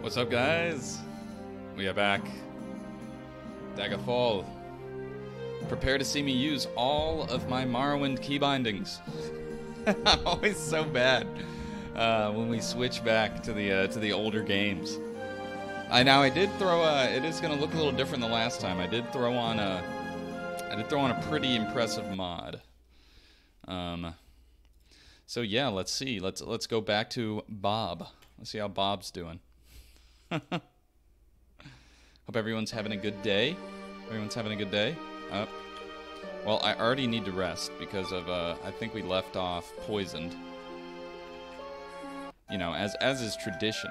What's up, guys? We are back. Daggerfall. Prepare to see me use all of my Morrowind key bindings. I'm always so bad uh, when we switch back to the uh, to the older games. I now I did throw a. It is going to look a little different than last time. I did throw on a. I did throw on a pretty impressive mod. Um. So yeah, let's see. Let's let's go back to Bob. Let's see how Bob's doing. Hope everyone's having a good day. Everyone's having a good day. Well, I already need to rest because of uh, I think we left off poisoned. You know, as as is tradition.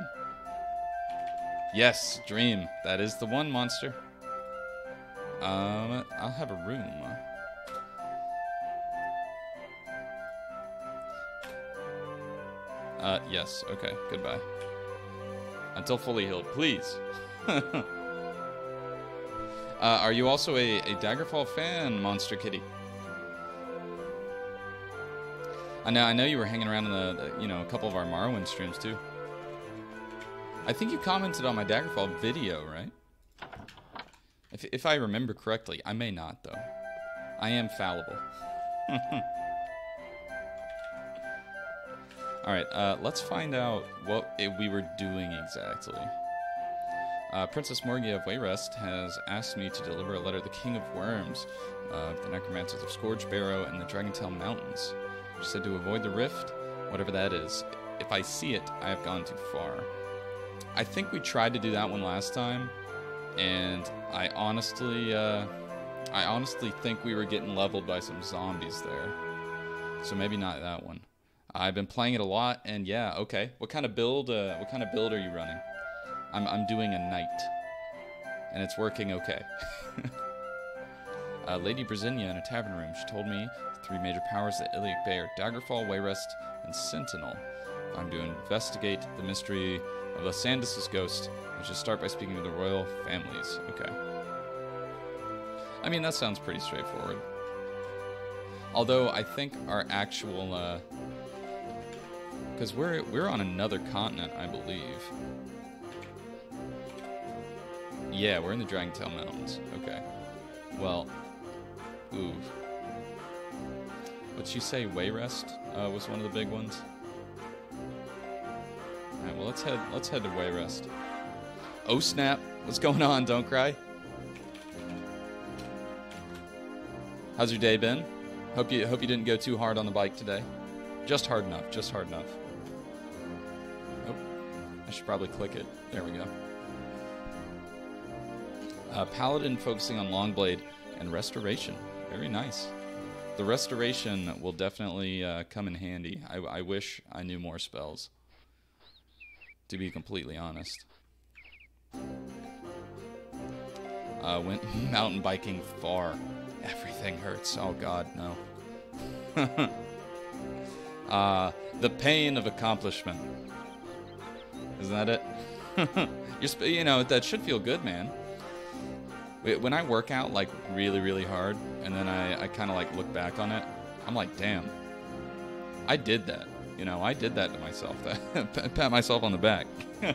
Yes, dream. That is the one monster. Um, I'll have a room. Uh, yes. Okay. Goodbye. Until fully healed, please. uh, are you also a, a Daggerfall fan, Monster Kitty? I know. I know you were hanging around in the, the you know, a couple of our Morrowind streams too. I think you commented on my Daggerfall video, right? If, if I remember correctly. I may not, though. I am fallible. Alright, uh, let's find out what we were doing exactly. Uh, Princess Morgiah of Wayrest has asked me to deliver a letter to the King of Worms, uh, the Necromancers of Scourg Barrow, and the Dragontail Mountains. She said to avoid the rift, whatever that is. If I see it, I have gone too far. I think we tried to do that one last time, and I honestly, uh, I honestly think we were getting leveled by some zombies there. So maybe not that one. I've been playing it a lot, and yeah, okay. What kind of build? Uh, what kind of build are you running? I'm I'm doing a knight, and it's working okay. uh, Lady Brisienna in a tavern room. She told me three major powers that Iliac Bay are Daggerfall, Wayrest, and Sentinel. I'm to investigate the mystery of Lysandus' ghost. I should start by speaking to the royal families. Okay. I mean, that sounds pretty straightforward. Although I think our actual, because we're we're on another continent, I believe. Yeah, we're in the Dragontail Mountains. Okay. Well, ooh. Would you say Wayrest uh, was one of the big ones? Alright, well let's head let's head to Wayrest. Oh snap! What's going on? Don't cry. How's your day been? Hope you hope you didn't go too hard on the bike today. Just hard enough. Just hard enough. I should probably click it. There we go. Uh, Paladin focusing on Longblade and Restoration. Very nice. The Restoration will definitely uh, come in handy. I, I wish I knew more spells. To be completely honest. Uh, went mountain biking far. Everything hurts. Oh god, no. uh, the pain of accomplishment. Isn't that it? You're, you know, that should feel good, man. When I work out, like, really, really hard, and then I, I kind of, like, look back on it, I'm like, damn. I did that. You know, I did that to myself. Pat myself on the back.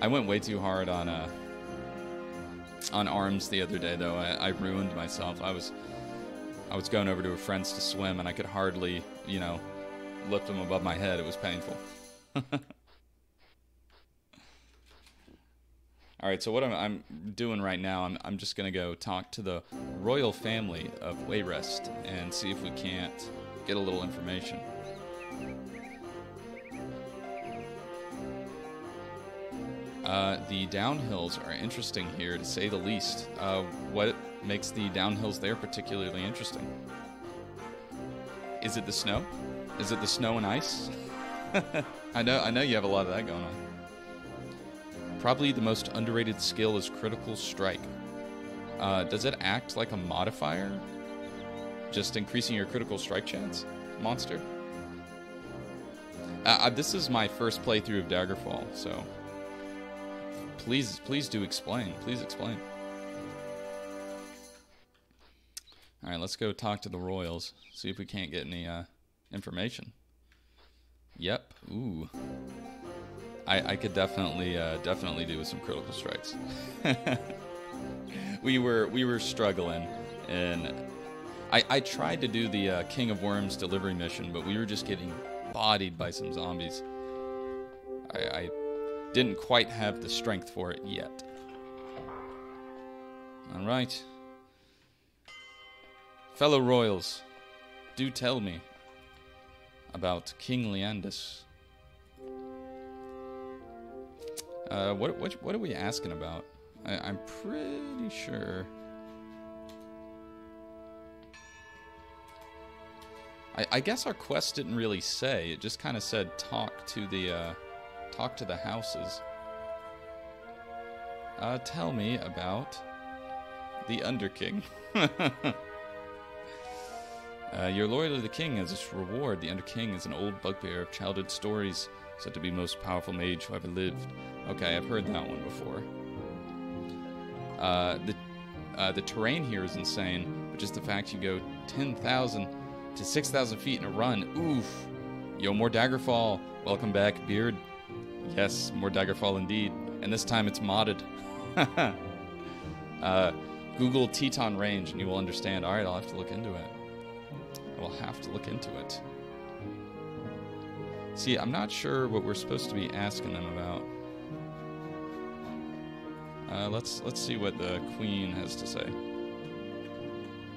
I went way too hard on uh, on arms the other day, though. I, I, ruined myself. I was I was going over to a friend's to swim, and I could hardly, you know, lift them above my head. It was painful. All right, so what I'm, I'm, doing right now, I'm, I'm just going to go talk to the royal family of Wayrest and see if we can't get a little information. Uh, the downhills are interesting here, to say the least. Uh, what makes the downhills there particularly interesting? Is it the snow? Is it the snow and ice? I know, I know you have a lot of that going on. Probably the most underrated skill is Critical Strike. Uh, does it act like a modifier? Just increasing your critical strike chance? Monster? Uh, uh, this is my first playthrough of Daggerfall, so please, please do explain. Please explain. All right, let's go talk to the Royals. See if we can't get any uh, information. Yep. Ooh. I, I could definitely uh, definitely do with some critical strikes. we were we were struggling, and I, I tried to do the uh, King of Worms delivery mission, but we were just getting bodied by some zombies. I, I didn't quite have the strength for it yet. All right, fellow royals, do tell me about King Leandus. Uh, what, what, what are we asking about? I, I'm pretty sure. I, I guess our quest didn't really say. It just kind of said talk to the uh, talk to the houses. Uh, tell me about the Underking. uh, you're loyal to the king as its reward. The Underking is an old bugbear of childhood stories, said to be most powerful mage who ever lived. Okay, I've heard that one before. Uh, the uh, the terrain here is insane, but just the fact you go 10,000 to 6,000 feet in a run, oof. Yo, more Daggerfall. Welcome back, Beard. Yes, more Daggerfall indeed. And this time it's modded. uh, Google Teton Range and you will understand. Alright, I'll have to look into it. I will have to look into it. See, I'm not sure what we're supposed to be asking them about. Uh, let's let's see what the queen has to say.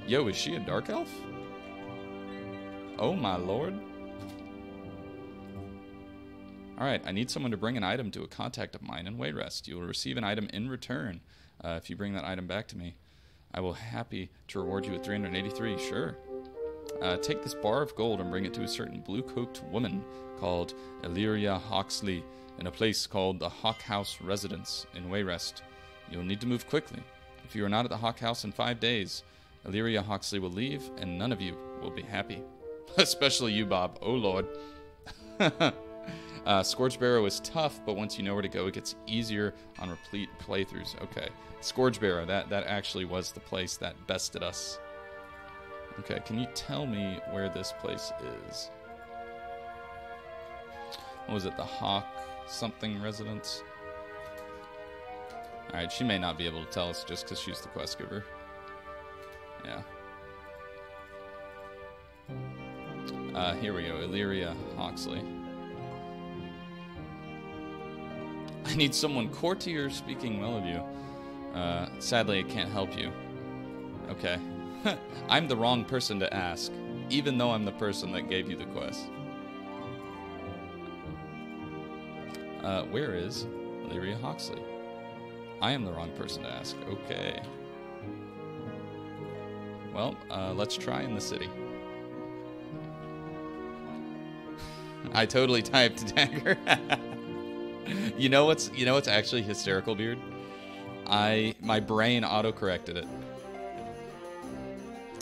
Yo, is she a dark elf? Oh my lord. Alright, I need someone to bring an item to a contact of mine in Wayrest. You will receive an item in return uh, if you bring that item back to me. I will happy to reward you with 383, sure. Uh, take this bar of gold and bring it to a certain blue-cloaked woman called Illyria Hawksley in a place called the Hawk House Residence in Wayrest. You'll need to move quickly. If you are not at the Hawk House in five days, Illyria Hawksley will leave, and none of you will be happy. Especially you, Bob. Oh, Lord. uh, Scourg Barrow is tough, but once you know where to go, it gets easier on replete playthroughs. Okay. Scourg Barrow, that, that actually was the place that bested us. Okay, can you tell me where this place is? What was it, the Hawk something residence? Alright, she may not be able to tell us just because she's the quest giver. Yeah. Uh, here we go, Illyria Hawksley. I need someone courtier speaking well of you. Uh, sadly, I can't help you. Okay. I'm the wrong person to ask, even though I'm the person that gave you the quest. Uh, where is Lyria Hawksley? I am the wrong person to ask. Okay. Well, uh, let's try in the city. I totally typed dagger. you know what's you know what's actually hysterical, beard? I my brain auto-corrected it.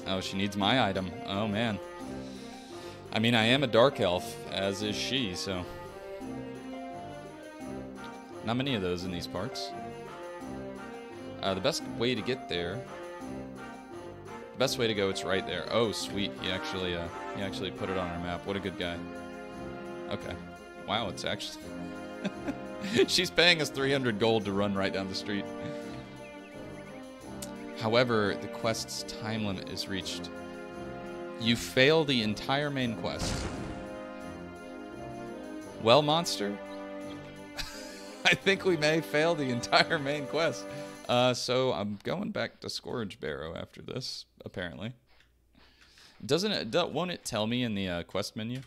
Oh, she needs my item. Oh man. I mean, I am a dark elf, as is she, so not many of those in these parts. Uh, the best way to get there. The best way to go, it's right there. Oh, sweet. He actually, uh, he actually put it on our map. What a good guy. Okay. Wow, it's actually... She's paying us 300 gold to run right down the street. However, the quest's time limit is reached. You fail the entire main quest. Well, monster, I think we may fail the entire main quest. Uh, so I'm going back to Scourg Barrow after this, apparently. Doesn't it, Do, won't it tell me in the uh, quest menu?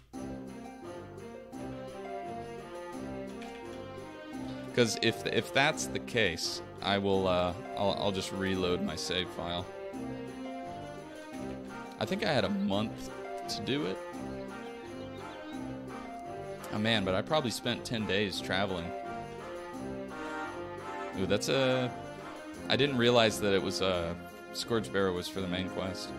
Because if if that's the case, I will uh, I'll, I'll just reload my save file. I think I had a month to do it. Oh man, but I probably spent 10 days traveling. Ooh, that's a... I didn't realize that it was a... Uh, Scourg Barrow was for the main quest.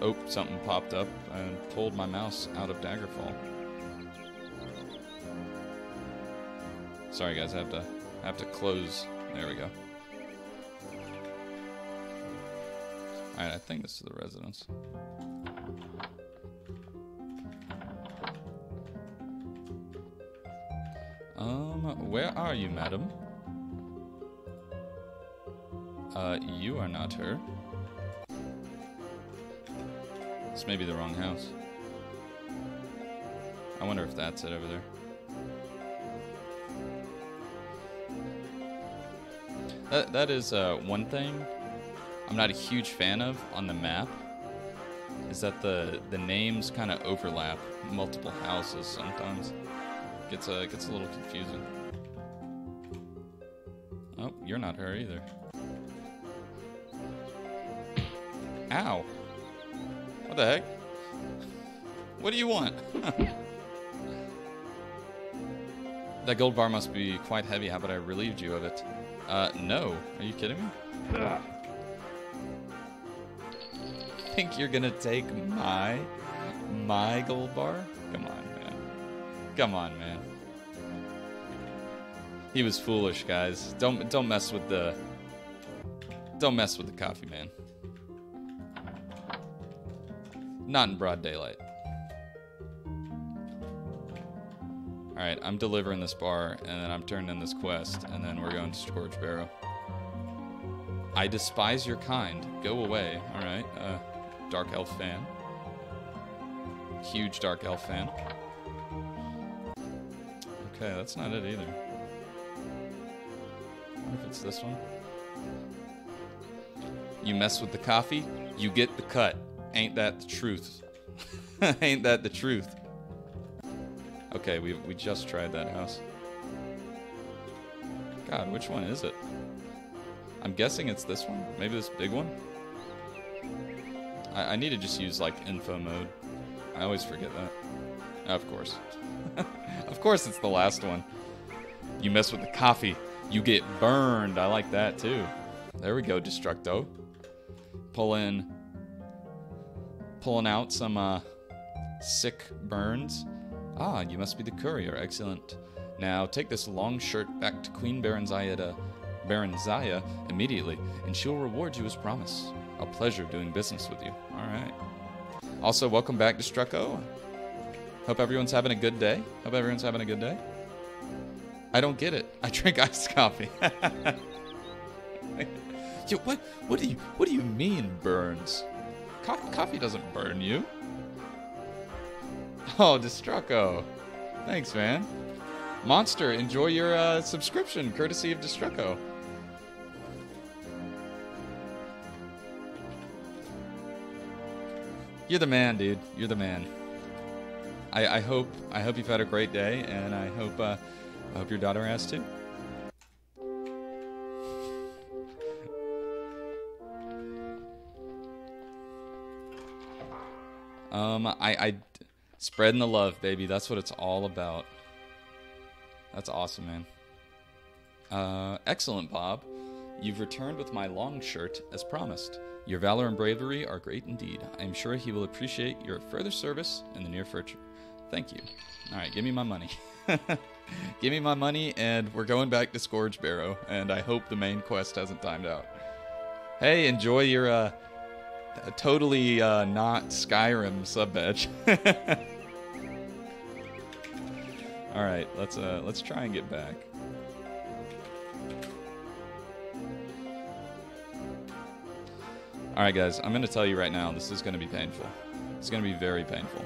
Oh, something popped up and pulled my mouse out of Daggerfall. Sorry guys, I have to I have to close. There we go. Alright, I think this is the residence. Um, where are you, madam? Uh, you are not her. This may be the wrong house. I wonder if that's it over there. That, that is uh, one thing I'm not a huge fan of on the map is that the the names kind of overlap multiple houses sometimes. Gets uh, gets a little confusing. Oh, you're not her either. Ow. What the heck? What do you want? that gold bar must be quite heavy. How about I relieved you of it? Uh, no. Are you kidding me? Think you're gonna take my my gold bar? Come on, man. Come on, man. He was foolish, guys. Don't don't mess with the don't mess with the coffee man. Not in broad daylight. Alright, I'm delivering this bar, and then I'm turning in this quest, and then we're going to Scourg Barrow. I despise your kind. Go away. Alright, uh, Dark Elf fan. Huge Dark Elf fan. Okay, that's not it either. What if it's this one. You mess with the coffee, you get the cut. Ain't that the truth? Ain't that the truth? Okay, we, we just tried that house. God, which one is it? I'm guessing it's this one. Maybe this big one? I, I need to just use, like, info mode. I always forget that. Of course. of course it's the last one. You mess with the coffee, you get burned. I like that, too. There we go, Destructo. Pull in... Pulling out some, uh, sick burns. Ah, you must be the courier. Excellent. Now take this long shirt back to Queen Barenziah to Barenziah immediately, and she'll reward you as promised. A pleasure doing business with you. All right. Also, welcome back to Strucko. Hope everyone's having a good day. Hope everyone's having a good day. I don't get it. I drink iced coffee. Yo, what? What do you? What do you mean burns? Co- coffee doesn't burn you. Oh, Destructo. Thanks, man. Monster, enjoy your uh, subscription, courtesy of Destructo. You're the man, dude. You're the man. I, I hope I hope you've had a great day, and I hope uh, I hope your daughter has too. Um, I, I Spreading the love, baby. That's what it's all about. That's awesome, man. Uh, excellent, Bob. You've returned with my long shirt as promised. Your valor and bravery are great indeed. I am sure he will appreciate your further service in the near future. Thank you. All right, give me my money. give me my money, and we're going back to Scourg Barrow, and I hope the main quest hasn't timed out. Hey, enjoy your uh, totally uh, not Skyrim sub badge. All right, let's uh, let's try and get back. All right, guys, I'm going to tell you right now, this is going to be painful. It's going to be very painful.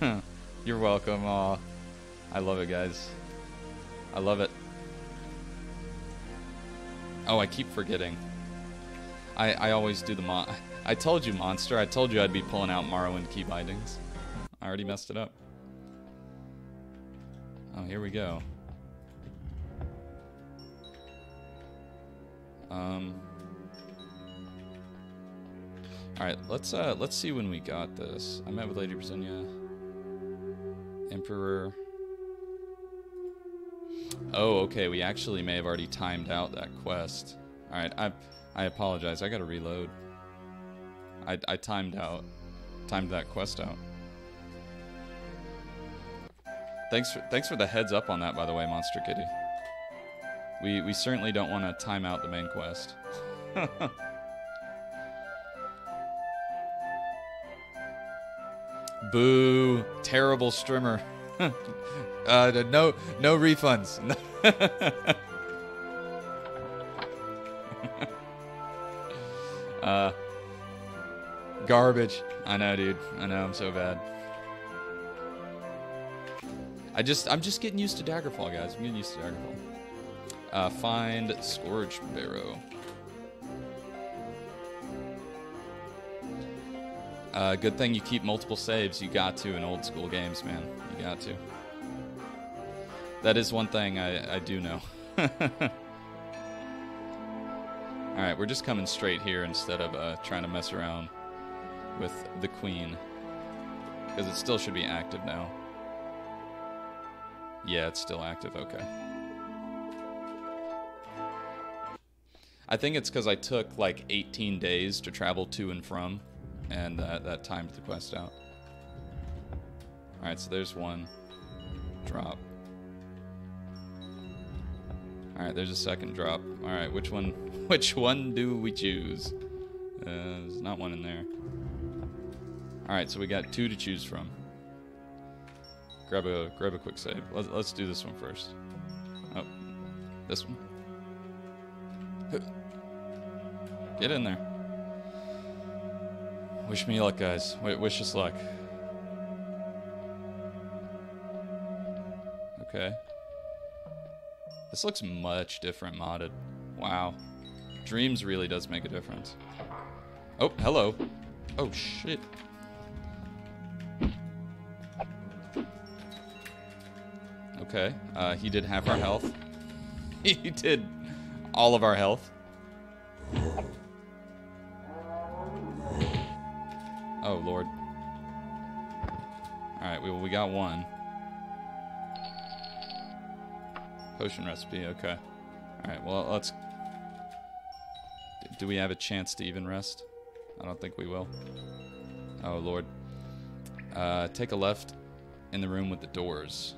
You're welcome. Aw. I love it, guys. I love it. Oh, I keep forgetting. I, I always do the mon. I told you, monster. I told you I'd be pulling out Morrowind key bindings. I already messed it up. Oh, here we go. Um. All right, let's uh let's see when we got this. I met with Lady Brisienna. Emperor. Oh, okay. We actually may have already timed out that quest. All right, I I apologize. I got to reload. I I timed out timed that quest out. Thanks for thanks for the heads up on that, by the way, Monster Kitty. We, we certainly don't want to time out the main quest. Boo! Terrible strimmer. Uh, no, no refunds. uh, garbage. I know, dude. I know. I'm so bad. I just, I'm just getting used to Daggerfall, guys. I'm getting used to Daggerfall. Uh, find Scourg Barrow. Uh, good thing you keep multiple saves. You got to in old school games, man. Got to. That is one thing I, I do know. Alright, we're just coming straight here instead of uh, trying to mess around with the queen. Because it still should be active now. Yeah, it's still active. Okay. I think it's because I took like 18 days to travel to and from, and that, that timed the quest out. Alright, so there's one drop. Alright, there's a second drop. Alright, which one which one do we choose? Uh, there's not one in there. Alright, so we got two to choose from. Grab a grab a quick save. Let's, let's do this one first. Oh, this one. Get in there. Wish me luck, guys. wish us luck. Okay. This looks much different modded. Wow. Dreams really does make a difference. Oh, hello. Oh, shit. Okay. Uh, he did half our health. he did all of our health. Oh, Lord. Alright, we, we got one. Potion recipe, okay. Alright, well, let's... Do we have a chance to even rest? I don't think we will. Oh, Lord. Uh, take a left in the room with the doors.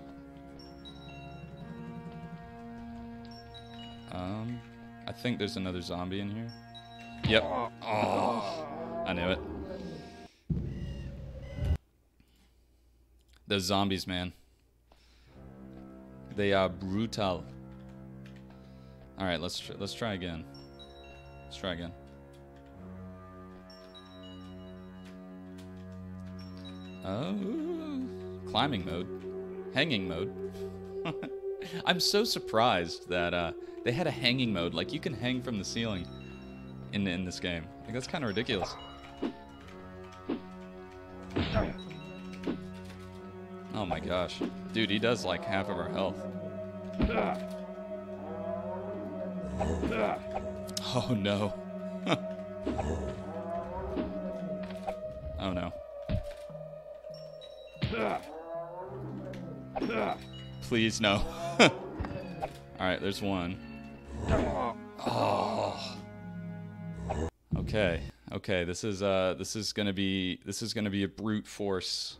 Um, I think there's another zombie in here. Yep. Oh, I knew it. Those zombies, man. They are brutal. All right, let's tr let's try again. Let's try again. Oh, climbing mode, hanging mode. I'm so surprised that uh, they had a hanging mode. Like you can hang from the ceiling in in this game. Like that's kind of ridiculous. Gosh. Dude, he does like half of our health. Oh no. oh no. Please no. Alright, there's one. Oh. Okay. Okay, this is uh this is gonna be this is gonna be a brute force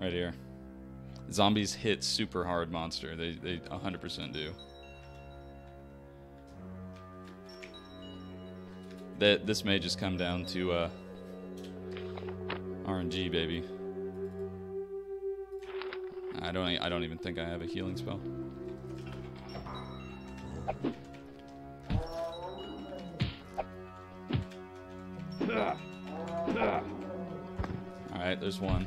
right here. Zombies hit super hard monster. They they 100% do. That this may just come down to uh, RNG, baby. I don't I don't even think I have a healing spell. Alright, there's one.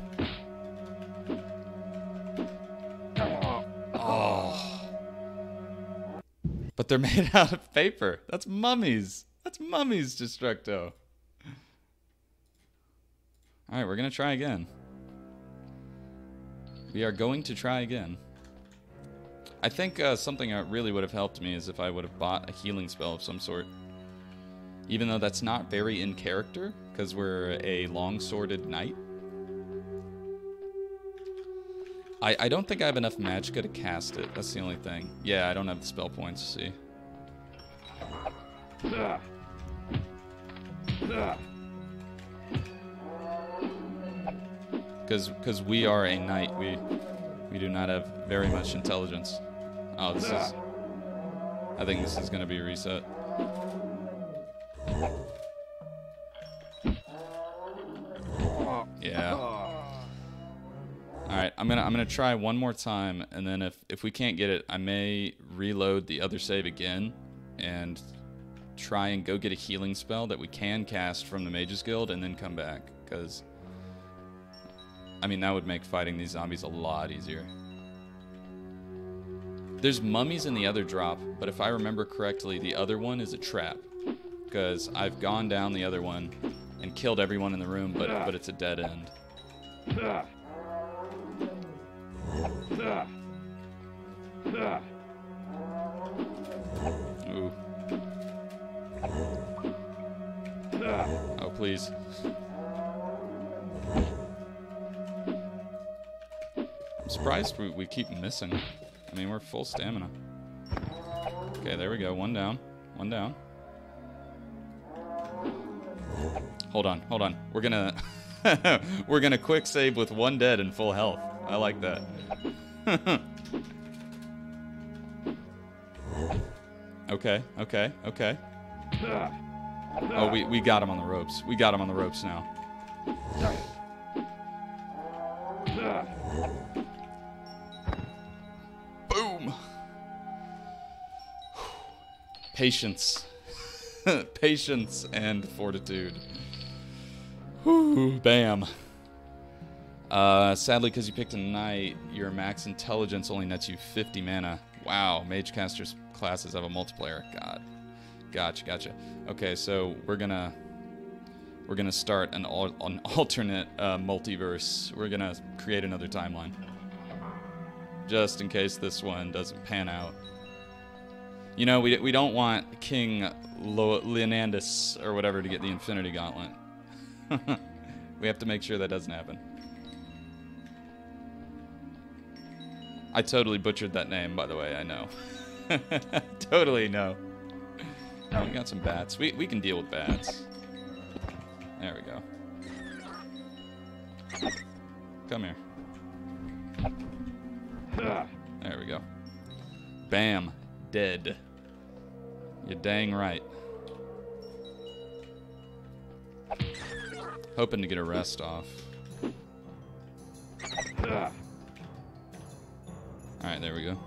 They're made out of paper. That's mummies. That's mummies, Destructo. Alright, we're going to try again. We are going to try again. I think uh, something that really would have helped me is if I would have bought a healing spell of some sort. Even though that's not very in character, because we're a long-sworded knight. I, I don't think I have enough magicka to cast it. That's the only thing. Yeah, I don't have the spell points, see. Because because we are a knight, we we do not have very much intelligence. Oh, this is I think this is gonna be a reset. Yeah. I'm gonna I'm gonna try one more time, and then if if we can't get it, I may reload the other save again, and try and go get a healing spell that we can cast from the Mages Guild, and then come back. Because I mean that would make fighting these zombies a lot easier. There's mummies in the other drop, but if I remember correctly, the other one is a trap. Because I've gone down the other one and killed everyone in the room, but but it's a dead end. Oh, please. I'm surprised we, we keep missing. I mean, we're full stamina. Okay, there we go. One down. One down. Hold on, hold on. We're gonna... we're gonna quick save with one dead and full health. I like that. okay, okay, okay. Oh, we, we got him on the ropes. We got him on the ropes now. Boom! Patience. Patience and fortitude. Whew, bam. Uh, sadly, because you picked a knight, your max intelligence only nets you 50 mana. Wow, mage casters classes have a multiplier. God, gotcha, gotcha. Okay, so we're gonna we're gonna start an, al- an alternate uh, multiverse. We're gonna create another timeline, just in case this one doesn't pan out. You know, we, we don't want King Lo- Leonandus or whatever to get the Infinity Gauntlet. we have to make sure that doesn't happen. I totally butchered that name, by the way, I know. totally know. Oh, we got some bats. We, we can deal with bats. There we go. Come here. There we go. Bam. Dead. You're dang right. Hoping to get a rest off. Alright, there we go.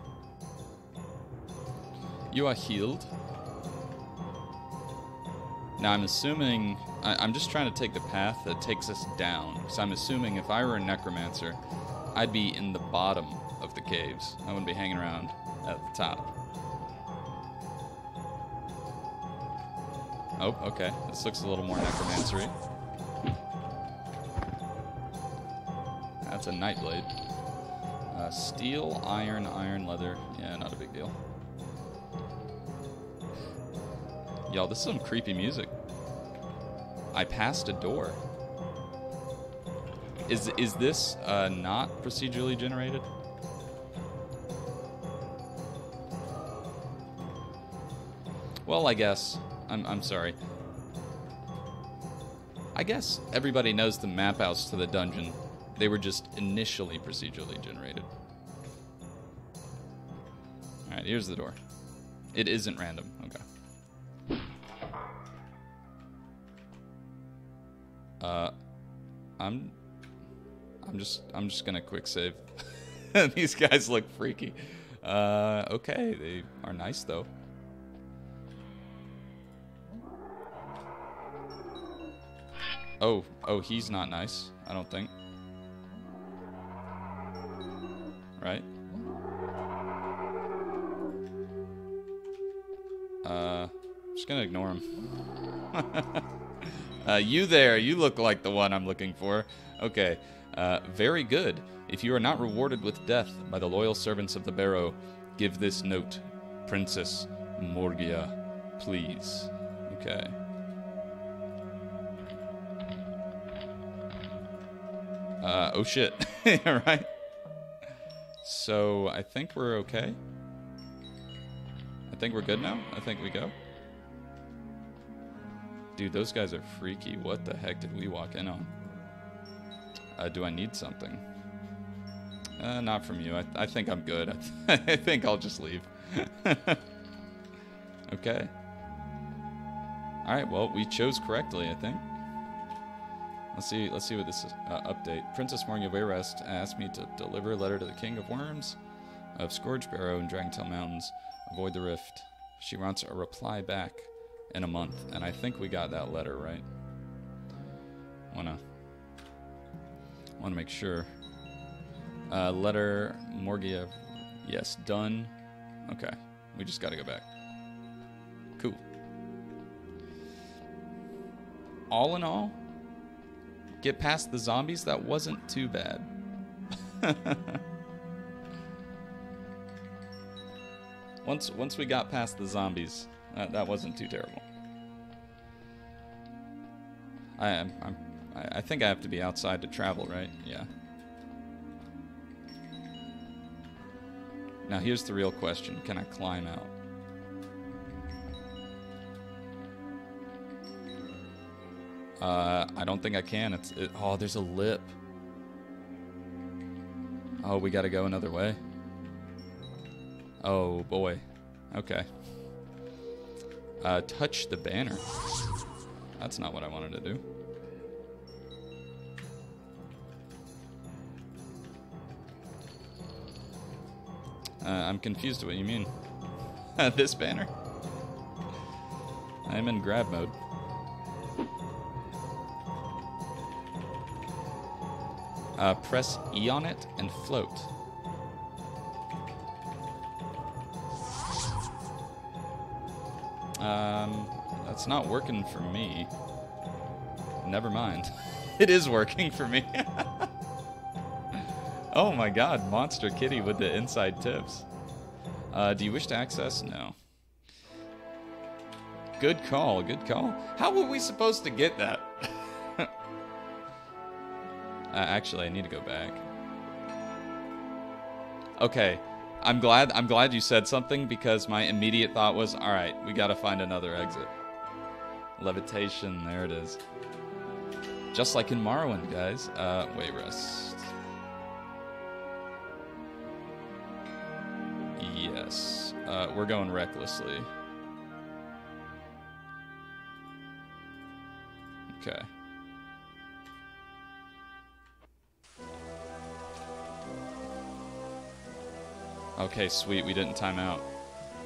You are healed. Now I'm assuming... I, am just trying to take the path that takes us down. So I'm assuming if I were a necromancer, I'd be in the bottom of the caves. I wouldn't be hanging around at the top. Oh, okay. This looks a little more necromancery. That's a nightblade. Uh, steel, iron, iron, leather. Yeah, not a big deal. Y'all, this is some creepy music. I passed a door. Is is this uh, not procedurally generated? Well, I guess. I'm, I'm sorry. I guess everybody knows the map outs to the dungeon. They were just initially procedurally generated. Alright, here's the door. It isn't random. Okay. Uh, I'm, I'm just, I'm just gonna quick save. These guys look freaky. Uh, okay, they are nice though. Oh, oh, he's not nice. I don't think. Right? Uh, just gonna ignore him. uh, you there, you look like the one I'm looking for. Okay, uh, very good. If you are not rewarded with death by the loyal servants of the Barrow, give this note, Princess Morgiah, please. Okay. Uh, oh shit. right? So, I think we're okay. I think we're good now. I think we go. Dude, those guys are freaky. What the heck did we walk in on? Uh, do I need something? Uh, not from you. I, I think I'm good. I, th I think I'll just leave. Okay. All right. Well, we chose correctly, I think. Let's see. Let's see what this is. Uh, update. Princess Morgan of Wayrest asked me to deliver a letter to the King of Worms of Scourg Barrow in Dragontail Mountains. Avoid the rift. She wants a reply back in a month, and I think we got that letter right. Wanna wanna make sure. Uh, letter Morgiah. Yes, done. Okay, we just got to go back. Cool. All in all, get past the zombies. That wasn't too bad. once once we got past the zombies, that, that wasn't too terrible. I am I'm, I, I think I have to be outside to travel, right? Yeah. Now here's the real question: Can I climb out? Uh, I don't think I can. It's it, oh, there's a lip. Oh, we got to go another way. Oh boy. Okay. Uh, touch the banner. That's not what I wanted to do. Uh, I'm confused what you mean. this banner? I'm in grab mode. Uh, press E on it and float. Um, that's not working for me. Never mind. it is working for me. oh my god, Monster Kitty with the inside tips. Uh, do you wish to access? No. Good call, good call. How were we supposed to get that? Uh, actually, I need to go back. Okay, I'm glad I'm glad you said something because my immediate thought was, all right, we got to find another exit. Levitation, there it is. Just like in Morrowind, guys. Uh, Wayrest. Yes. Uh, we're going recklessly. Okay, sweet. We didn't time out.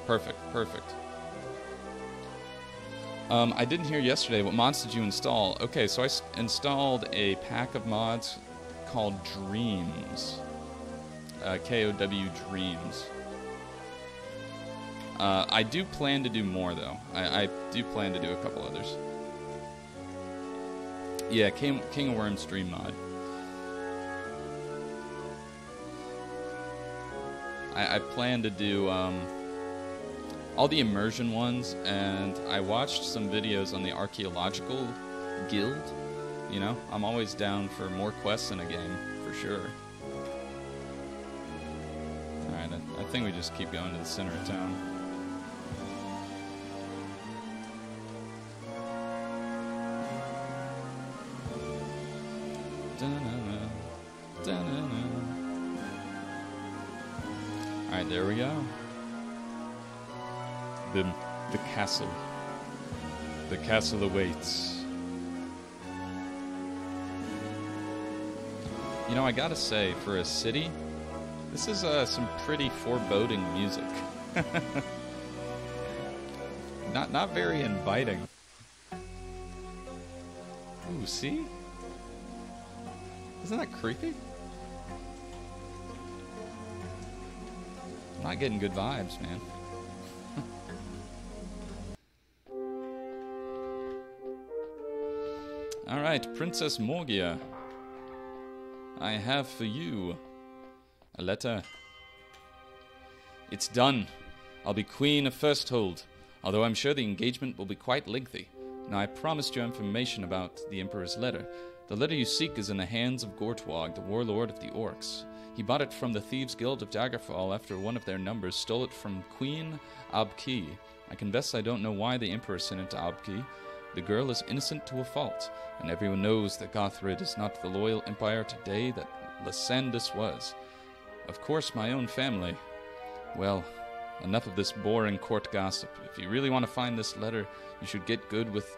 Perfect, perfect. Um, I didn't hear yesterday. What mods did you install? Okay, so I installed a pack of mods called Dreams. Uh, KOW Dreams. Uh, I do plan to do more, though. I, I do plan to do a couple others. Yeah, King, King of Worms Dream mod. I, I plan to do um, all the immersion ones, and I watched some videos on the archaeological guild. You know, I'm always down for more quests in a game, for sure. Alright, I, I think we just keep going to the center of town. Castle. The castle awaits. You know, I gotta say, for a city, this is uh, some pretty foreboding music. not not very inviting. Ooh, see? Isn't that creepy? Not getting good vibes, man. All right, Princess Morgiah. I have for you a letter. It's done. I'll be Queen of Firsthold, although I'm sure the engagement will be quite lengthy. Now, I promised you information about the Emperor's letter. The letter you seek is in the hands of Gortwog, the warlord of the Orcs. He bought it from the Thieves' Guild of Daggerfall after one of their numbers stole it from Queen Aubk-i. I confess I don't know why the Emperor sent it to Aubk-i. The girl is innocent to a fault, and everyone knows that Gothryd is not the loyal empire today that Lysandus was. Of course, my own family. Well, Enough of this boring court gossip. If you really want to find this letter, you should get good with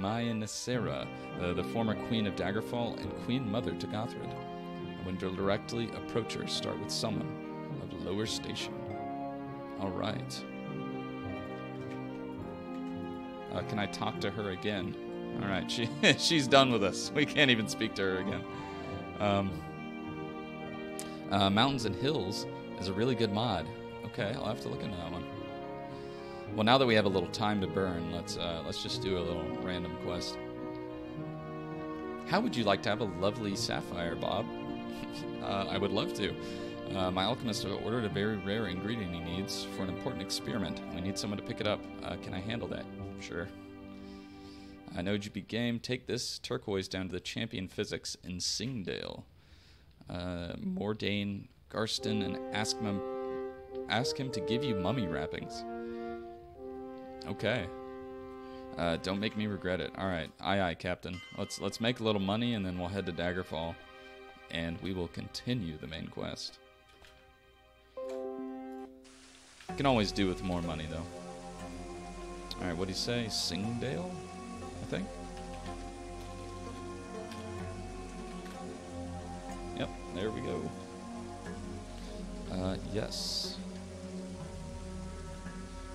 Mynisera, uh, the former Queen of Daggerfall and Queen Mother to Gothryd. When directly approach her, start with someone of lower station. All right. Uh, can I talk to her again? All right, she she's done with us. We can't even speak to her again. Um, uh, Mountains and Hills is a really good mod. Okay, I'll have to look into that one. Well, now that we have a little time to burn, let's uh, let's just do a little random quest. How would you like to have a lovely sapphire, Bob? uh, I would love to. Uh, my alchemist ordered a very rare ingredient he needs for an important experiment. We need someone to pick it up. Uh, can I handle that? Sure. I know GB Game. Take this turquoise down to the champion physics in Singdale. Uh, Mordain Garston and ask him, ask him to give you mummy wrappings. Okay. Uh, don't make me regret it. All right, aye aye, Captain. Let's let's make a little money and then we'll head to Daggerfall, and we will continue the main quest. You can always do with more money though. All right, what do you say? Singdale, I think. Yep, there we go. Uh, yes.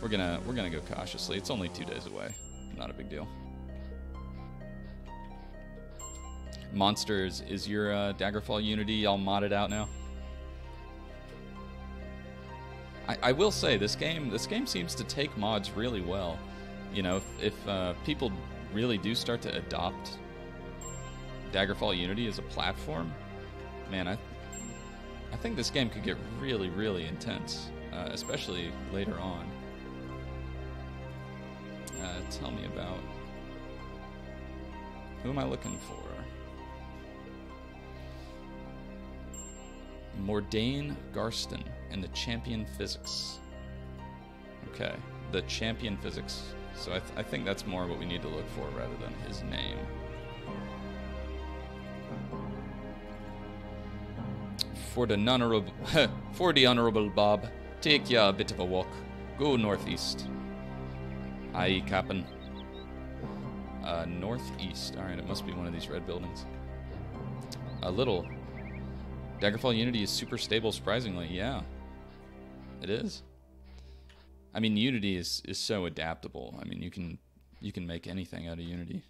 We're gonna we're gonna go cautiously. It's only two days away. Not a big deal. Monsters, is your uh, Daggerfall Unity all modded out now? I, I will say this game this game seems to take mods really well. You know, if, if uh, people really do start to adopt Daggerfall Unity as a platform, man, I I think this game could get really, really intense, uh, especially later on. Uh, tell me about who am I looking for? Mordane Garston and the Champion Physics. Okay, the Champion Physics. So I, th- I think that's more what we need to look for rather than his name. For the honorable, for the honorable Bob, take ya a bit of a walk. Go northeast. Aye, Captain. Uh, northeast. Alright, it must be one of these red buildings. A little. Daggerfall Unity is super stable, surprisingly. Yeah. It is. I mean, Unity is, is so adaptable. I mean, you can you can make anything out of Unity.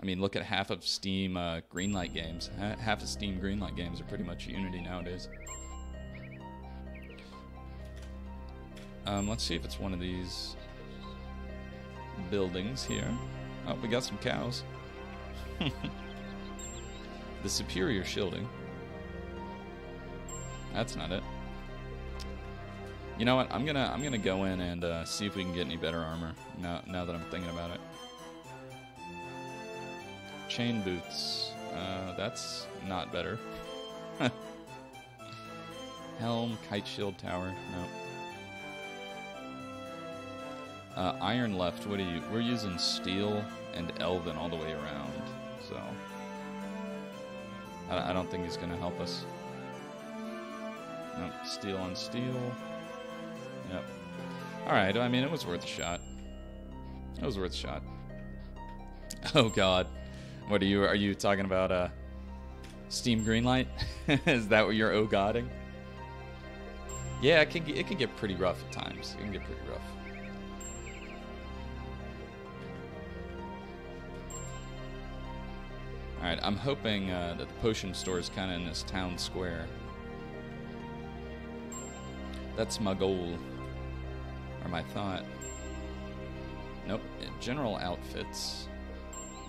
I mean, look at half of Steam uh, Greenlight games. Ha- half of Steam Greenlight games are pretty much Unity nowadays. Um, let's see if it's one of these buildings here. Oh, we got some cows. the superior shielding. That's not it. You know what? I'm gonna I'm gonna go in and uh, see if we can get any better armor. Now now that I'm thinking about it. Chain boots. Uh, that's not better. Helm, kite shield tower. No. Uh, iron left. What are you? We're using steel and elven all the way around. So I, I don't think he's gonna help us. Nope. Steel on steel. Yep. Alright, I mean, it was worth a shot. It was worth a shot. Oh, God. What are you, are you talking about, uh, Steam Greenlight? Is that what you're oh godding? Yeah, it can, get, it can get pretty rough at times. It can get pretty rough. Alright, I'm hoping uh, that the potion store is kind of in this town square. That's my goal. Or my thought. Nope. General outfits.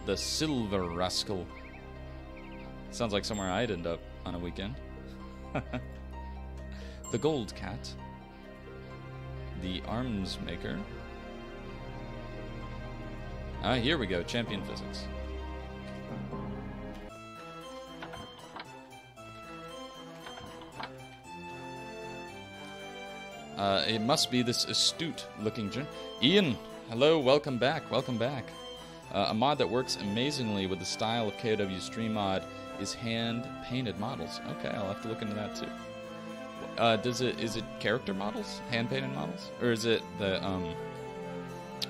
The Silver Rascal. Sounds like somewhere I'd end up on a weekend. the Gold Cat. The Arms Maker. Ah, here we go. Champion Physics. Uh, it must be this astute looking gen- Ian, hello, welcome back, welcome back. Uh, a mod that works amazingly with the style of KOW Dream Mod is hand painted models. Okay, I'll have to look into that too. Uh, does it is it character models, hand painted models, or is it the um,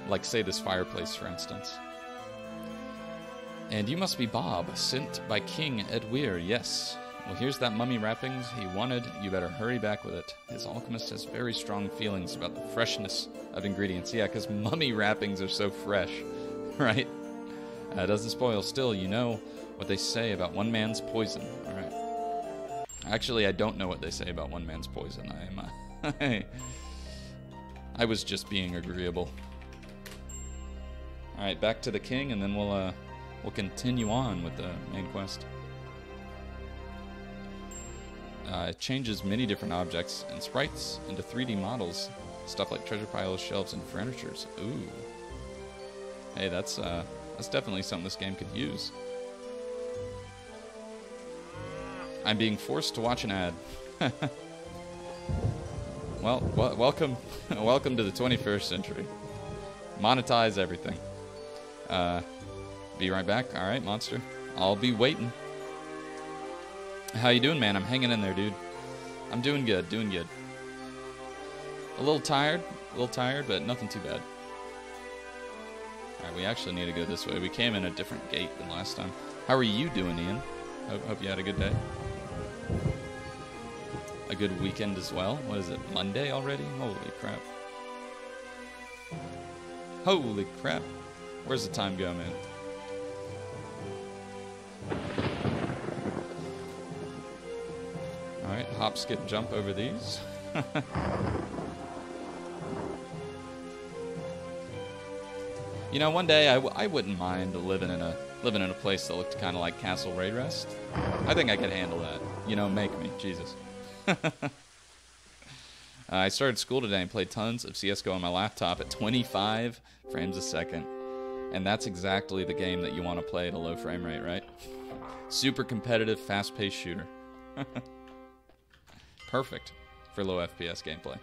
like say this fireplace for instance? And you must be Bob, sent by King Eadwyre. Yes. Well, here's that mummy wrappings he wanted. You better hurry back with it. His alchemist has very strong feelings about the freshness of ingredients. Yeah, because mummy wrappings are so fresh, right? Uh, doesn't spoil. Still, you know what they say about one man's poison. All right. Actually, I don't know what they say about one man's poison. I am. Uh, I was just being agreeable. All right, back to the king, and then we'll uh, we'll continue on with the main quest. Uh, it changes many different objects and sprites into 3D models, stuff like treasure piles, shelves, and furnitures. Ooh. Hey, that's uh, that's definitely something this game could use. I'm being forced to watch an ad. well, w- welcome, welcome to the 21st century. Monetize everything. Uh, be right back. All right, monster. I'll be waiting. How you doing, man? I'm hanging in there, dude. I'm doing good, doing good. A little tired, a little tired, but nothing too bad. Alright, we actually need to go this way. We came in a different gate than last time. How are you doing, Ian? Hope, hope you had a good day. A good weekend as well. What is it, Monday already? Holy crap. Holy crap. Where's the time go, man? Alright, hop, skip, jump over these. you know, one day I w- I wouldn't mind living in a living in a place that looked kind of like Castle Wayrest. I think I could handle that. You know, make me, Jesus. uh, I started school today and played tons of CS:GO on my laptop at 25 frames a second, and that's exactly the game that you want to play at a low frame rate, right? Super competitive, fast-paced shooter. Perfect for low FPS gameplay.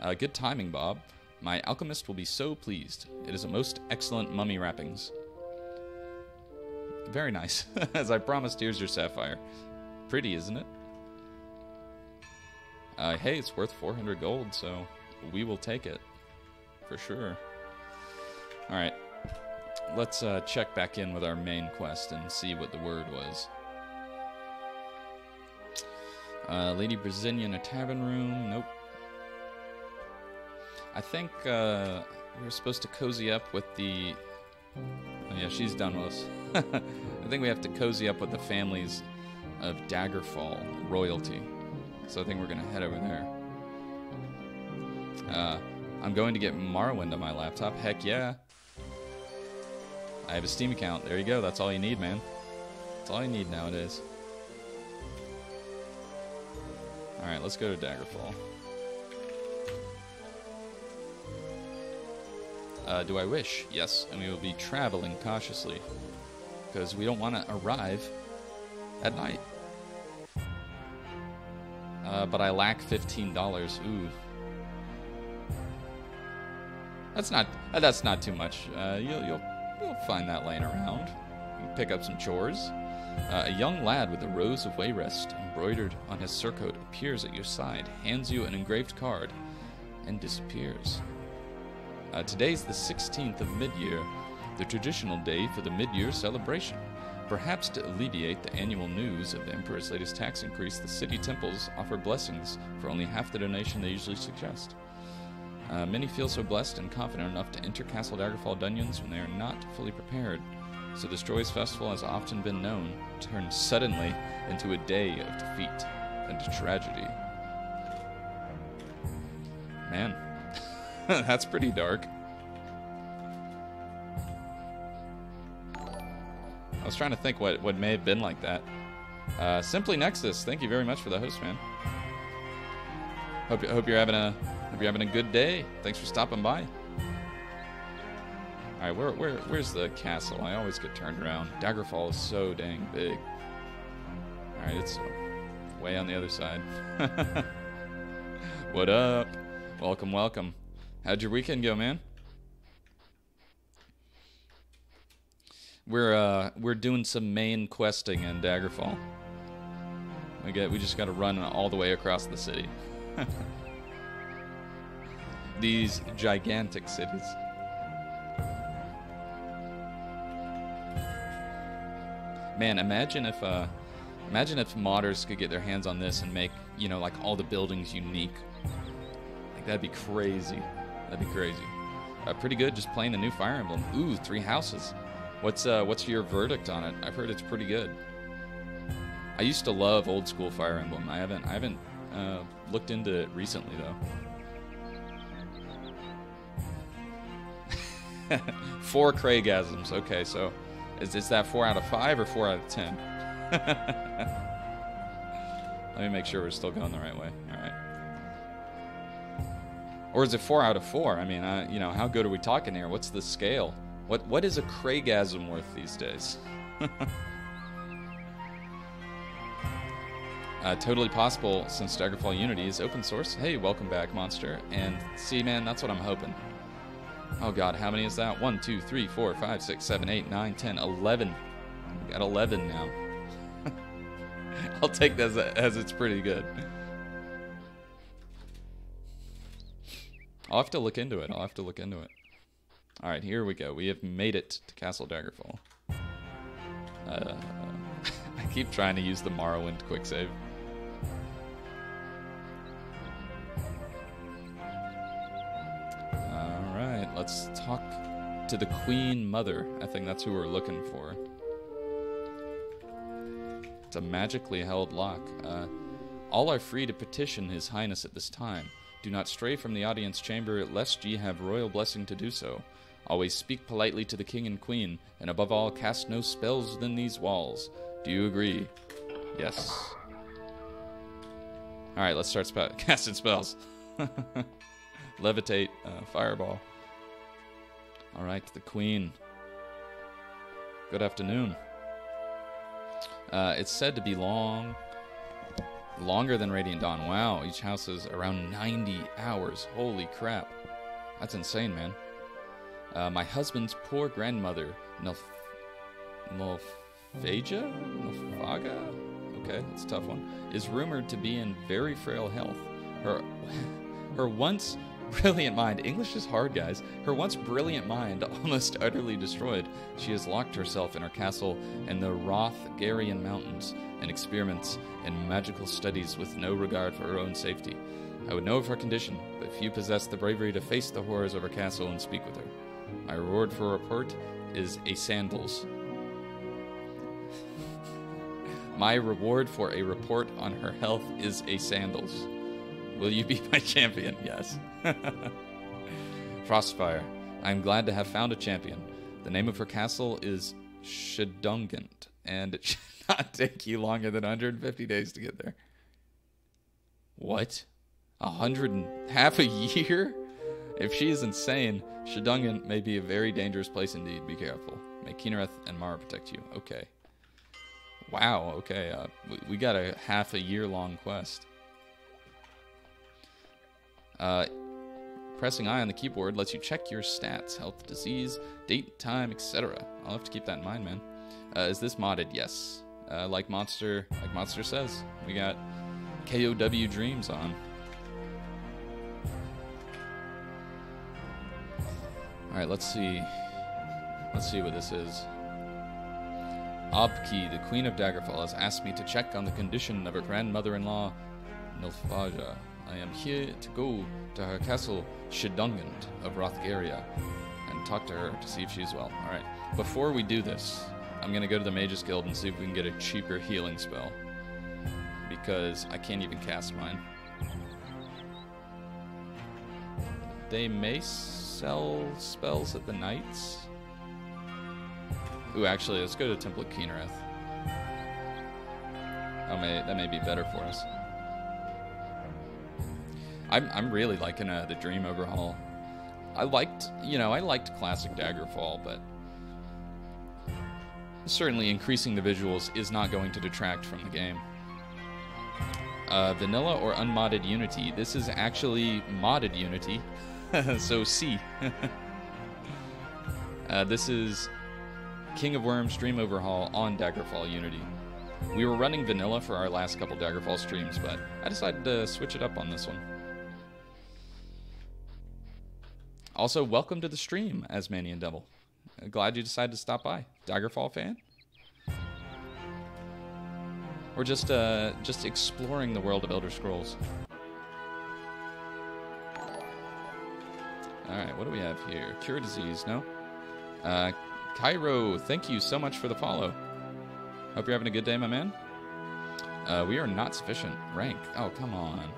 Uh, good timing, Bob. My alchemist will be so pleased. It is a most excellent mummy wrappings. Very nice. As I promised, here's your sapphire. Pretty, isn't it? Uh, hey, it's worth 400 gold, so we will take it. For sure. Alright. Let's uh, check back in with our main quest and see what the word was. Uh, Lady Brisienna, a tavern room. Nope. I think uh, we were supposed to cozy up with the. Oh, yeah, she's done with us. I think we have to cozy up with the families of Daggerfall royalty. So I think we're gonna head over there. Uh, I'm going to get Morrowind on my laptop. Heck yeah. I have a Steam account. There you go. That's all you need, man. That's all you need nowadays. Alright, let's go to Daggerfall. Uh, do I wish? Yes, and we will be traveling cautiously. Because we don't want to arrive at night. Uh, but I lack $15. Ooh. That's not uh, that's not too much. Uh, you'll, you'll, you'll find that laying around. You pick up some chores. Uh, a young lad with a rose of Wayrest embroidered on his surcoat appears at your side, hands you an engraved card, and disappears. Uh, today's the 16th of mid-year, the traditional day for the mid-year celebration. Perhaps to alleviate the annual news of the Emperor's latest tax increase, the city temples offer blessings for only half the donation they usually suggest. Uh, many feel so blessed and confident enough to enter Castle Daggerfall dungeons when they are not fully prepared. So this joyous festival has often been known to turn suddenly into a day of defeat and tragedy. Man, that's pretty dark. I was trying to think what, what may have been like that. Uh, Simply Nexus, thank you very much for the host, man. Hope, hope you're having a hope you're having a good day. Thanks for stopping by. All right, where, where where's the castle? I always get turned around. Daggerfall is so dang big. All right, it's way on the other side. what up? Welcome, welcome. How'd your weekend go, man? We're uh we're doing some main questing in Daggerfall. We get we just got to run all the way across the city. These gigantic cities. Man, imagine if uh, imagine if modders could get their hands on this and make you know like all the buildings unique. Like that'd be crazy. That'd be crazy. Uh, pretty good, just playing the new Fire Emblem. Ooh, three houses. What's uh, what's your verdict on it? I've heard it's pretty good. I used to love old school Fire Emblem. I haven't I haven't uh, looked into it recently though. Four Craigasms. Okay, so is, is that four out of five or four out of ten? Let me make sure we're still going the right way. All right. Or is it four out of four? I mean, uh, you know, how good are we talking here? What's the scale? What What is a Craigasm worth these days? uh, totally possible since Daggerfall Unity is open source. Hey, welcome back, Monster. And see, man, that's what I'm hoping. Oh god, how many is that? 1, 2, 3, 4, 5, 6, 7, 8, 9, 10, 11. We got 11 now. I'll take that as, as it's pretty good. I'll have to look into it. I'll have to look into it. Alright, here we go. We have made it to Castle Daggerfall. Uh, I keep trying to use the Morrowind quick save. Let's talk to the Queen Mother. I think that's who we're looking for. It's a magically held lock. Uh, all are free to petition His Highness at this time. Do not stray from the audience chamber, lest ye have royal blessing to do so. Always speak politely to the king and queen, and above all, cast no spells within these walls. Do you agree? Yes. Alright, let's start spe- casting spells. Levitate, uh, fireball. Alright, the queen. Good afternoon. Uh, it's said to be long, longer than Radiant Dawn. Wow, each house is around 90 hours. Holy crap. That's insane, man. Uh, my husband's poor grandmother, Nulfaga? Nulfaga? Okay, that's a tough one. Is rumored to be in very frail health. Her, her once brilliant mind, English is hard, guys. Her once brilliant mind, almost utterly destroyed, she has locked herself in her castle in the Rothgarian Mountains and experiments in magical studies with no regard for her own safety. I would know of her condition, but few possess the bravery to face the horrors of her castle and speak with her. My reward for a report is a sandals. My reward for a report on her health is a sandals. Will you be my champion? Yes. Frostfire. I am glad to have found a champion. The name of her castle is Shedungent, and it should not take you longer than 150 days to get there. What? A hundred and half a year? If she is insane, Shedungent may be a very dangerous place indeed. Be careful. May Kynareth and Mara protect you. Okay. Wow, okay. Uh, we, we got a half a year long quest. Uh, pressing I on the keyboard lets you check your stats, health, disease, date, time, etc. I'll have to keep that in mind, man. Uh, is this modded? Yes. Uh, like Monster, like Monster says, we got KOW Dreams on. All right, let's see. Let's see what this is. Aubk-i, the Queen of Daggerfall, has asked me to check on the condition of her grandmother-in-law, Nulfaga. I am here to go to her castle, Shedungent of Rothgaria, and talk to her to see if she's well. Alright, before we do this, I'm gonna go to the Mages Guild and see if we can get a cheaper healing spell. Because I can't even cast mine. They may sell spells at the Knights. Ooh, actually, let's go to Temple of Kynareth. Oh, may, that may be better for us. I'm, I'm really liking uh, the Dream Overhaul. I liked, you know, I liked classic Daggerfall, but certainly increasing the visuals is not going to detract from the game. Uh, vanilla or unmodded Unity. This is actually modded Unity, so C. uh, this is King of Worms Dream Overhaul on Daggerfall Unity. We were running vanilla for our last couple Daggerfall streams, but I decided to switch it up on this one. Also, welcome to the stream, Asmanian Devil. Glad you decided to stop by. Daggerfall fan? Or just uh, just exploring the world of Elder Scrolls. Alright, what do we have here? Cure disease, no? Uh, Cairo, thank you so much for the follow. Hope you're having a good day, my man. Uh, we are not sufficient. Rank. Oh, come on.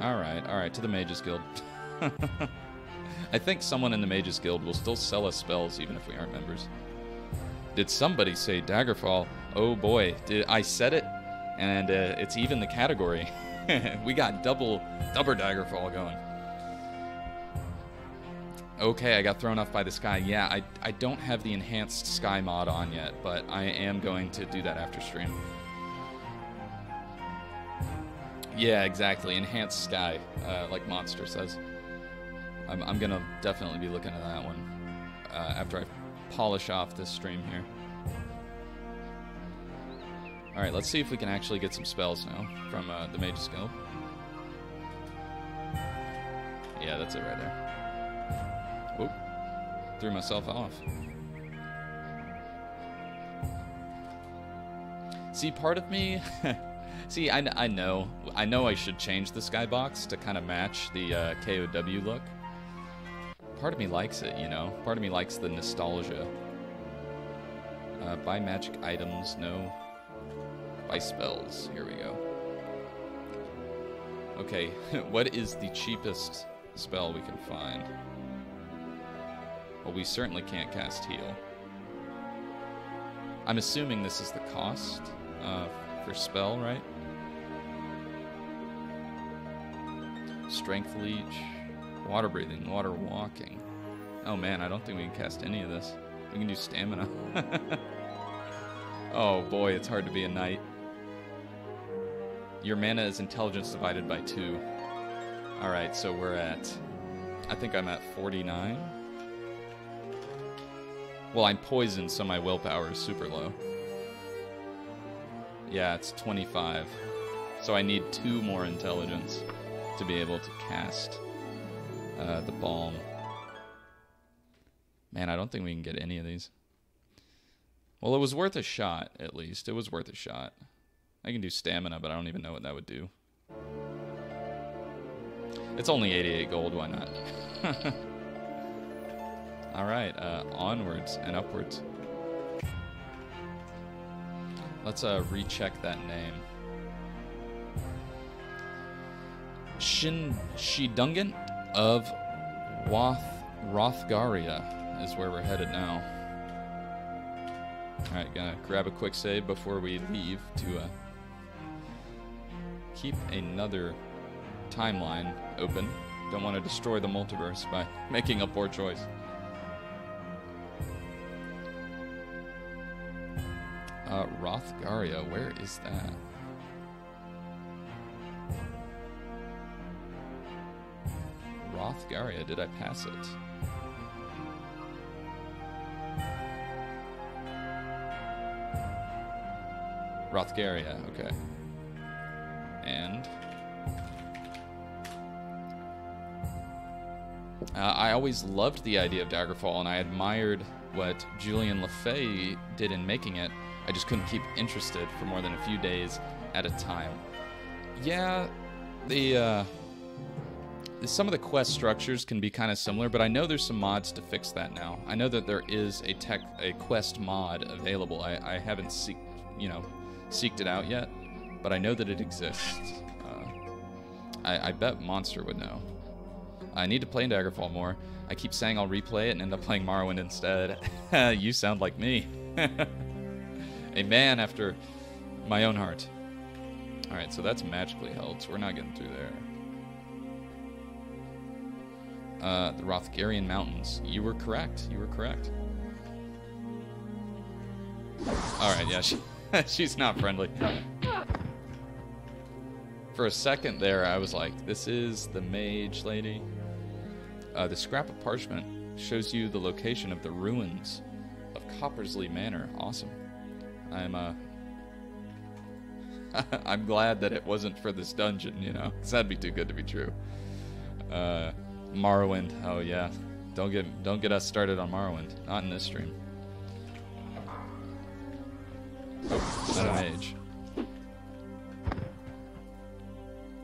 Alright, alright, to the Mages Guild. I think someone in the Mages Guild will still sell us spells even if we aren't members. Did somebody say Daggerfall? Oh boy, did I said it, and uh, it's even the category. we got double, double Daggerfall going. Okay, I got thrown off by the sky. Yeah, I, I don't have the enhanced sky mod on yet, but I am going to do that after stream. Yeah, exactly. Enhanced sky, uh, like Monster says. I'm, I'm to definitely be looking at that one uh, after I polish off this stream here. Alright, let's see if we can actually get some spells now from uh, the Mage's Guild. Yeah, that's it right there. Oop. Threw myself off. See, part of me... See, I, I know. I know I should change the skybox to kind of match the uh, KOW look. Part of me likes it, you know? Part of me likes the nostalgia. Uh, buy magic items, no. Buy spells, here we go. Okay, what is the cheapest spell we can find? Well, we certainly can't cast heal. I'm assuming this is the cost uh, for spell, right? Strength leech, water breathing, water walking. Oh man, I don't think we can cast any of this. We can do stamina. oh boy, it's hard to be a knight. Your mana is intelligence divided by two. Alright, so we're at. I think I'm at 49. Well, I'm poisoned, so my willpower is super low. Yeah, it's 25. So I need two more intelligence to be able to cast uh, the balm. Man, I don't think we can get any of these. Well, it was worth a shot, at least. It was worth a shot. I can do stamina, but I don't even know what that would do. It's only 88 gold, why not? Alright, uh, onwards and upwards. Let's uh, recheck that name. Shin Shidungan of Wath Rothgaria is where we're headed now. Alright, gonna grab a quick save before we leave to uh, keep another timeline open. Don't want to destroy the multiverse by making a poor choice. Uh, Rothgaria, where is that? Rothgaria, did I pass it? Rothgaria, okay. And uh, I always loved the idea of Daggerfall, and I admired what Julian LeFay did in making it. I just couldn't keep interested for more than a few days at a time. Yeah, the uh, some of the quest structures can be kind of similar, but I know there's some mods to fix that now. I know that there is a tech a quest mod available. I, I haven't seek, you know seeked it out yet, but I know that it exists. Uh, I, I bet Monster would know. I need to play Daggerfall more. I keep saying I'll replay it and end up playing Morrowind instead. you sound like me. a man after my own heart. Alright, so that's magically held, so we're not getting through there. Uh, the Rothgarian Mountains. You were correct. You were correct. Alright, yeah, she, she's not friendly. For a second there, I was like, this is the mage lady. Uh, the scrap of parchment shows you the location of the ruins of Coppersley Manor. Awesome. I'm uh I'm glad that it wasn't for this dungeon, you know, because that'd be too good to be true. Uh, Morrowind, oh yeah, don't get don't get us started on Morrowind. Not in this stream. Oh, not mage.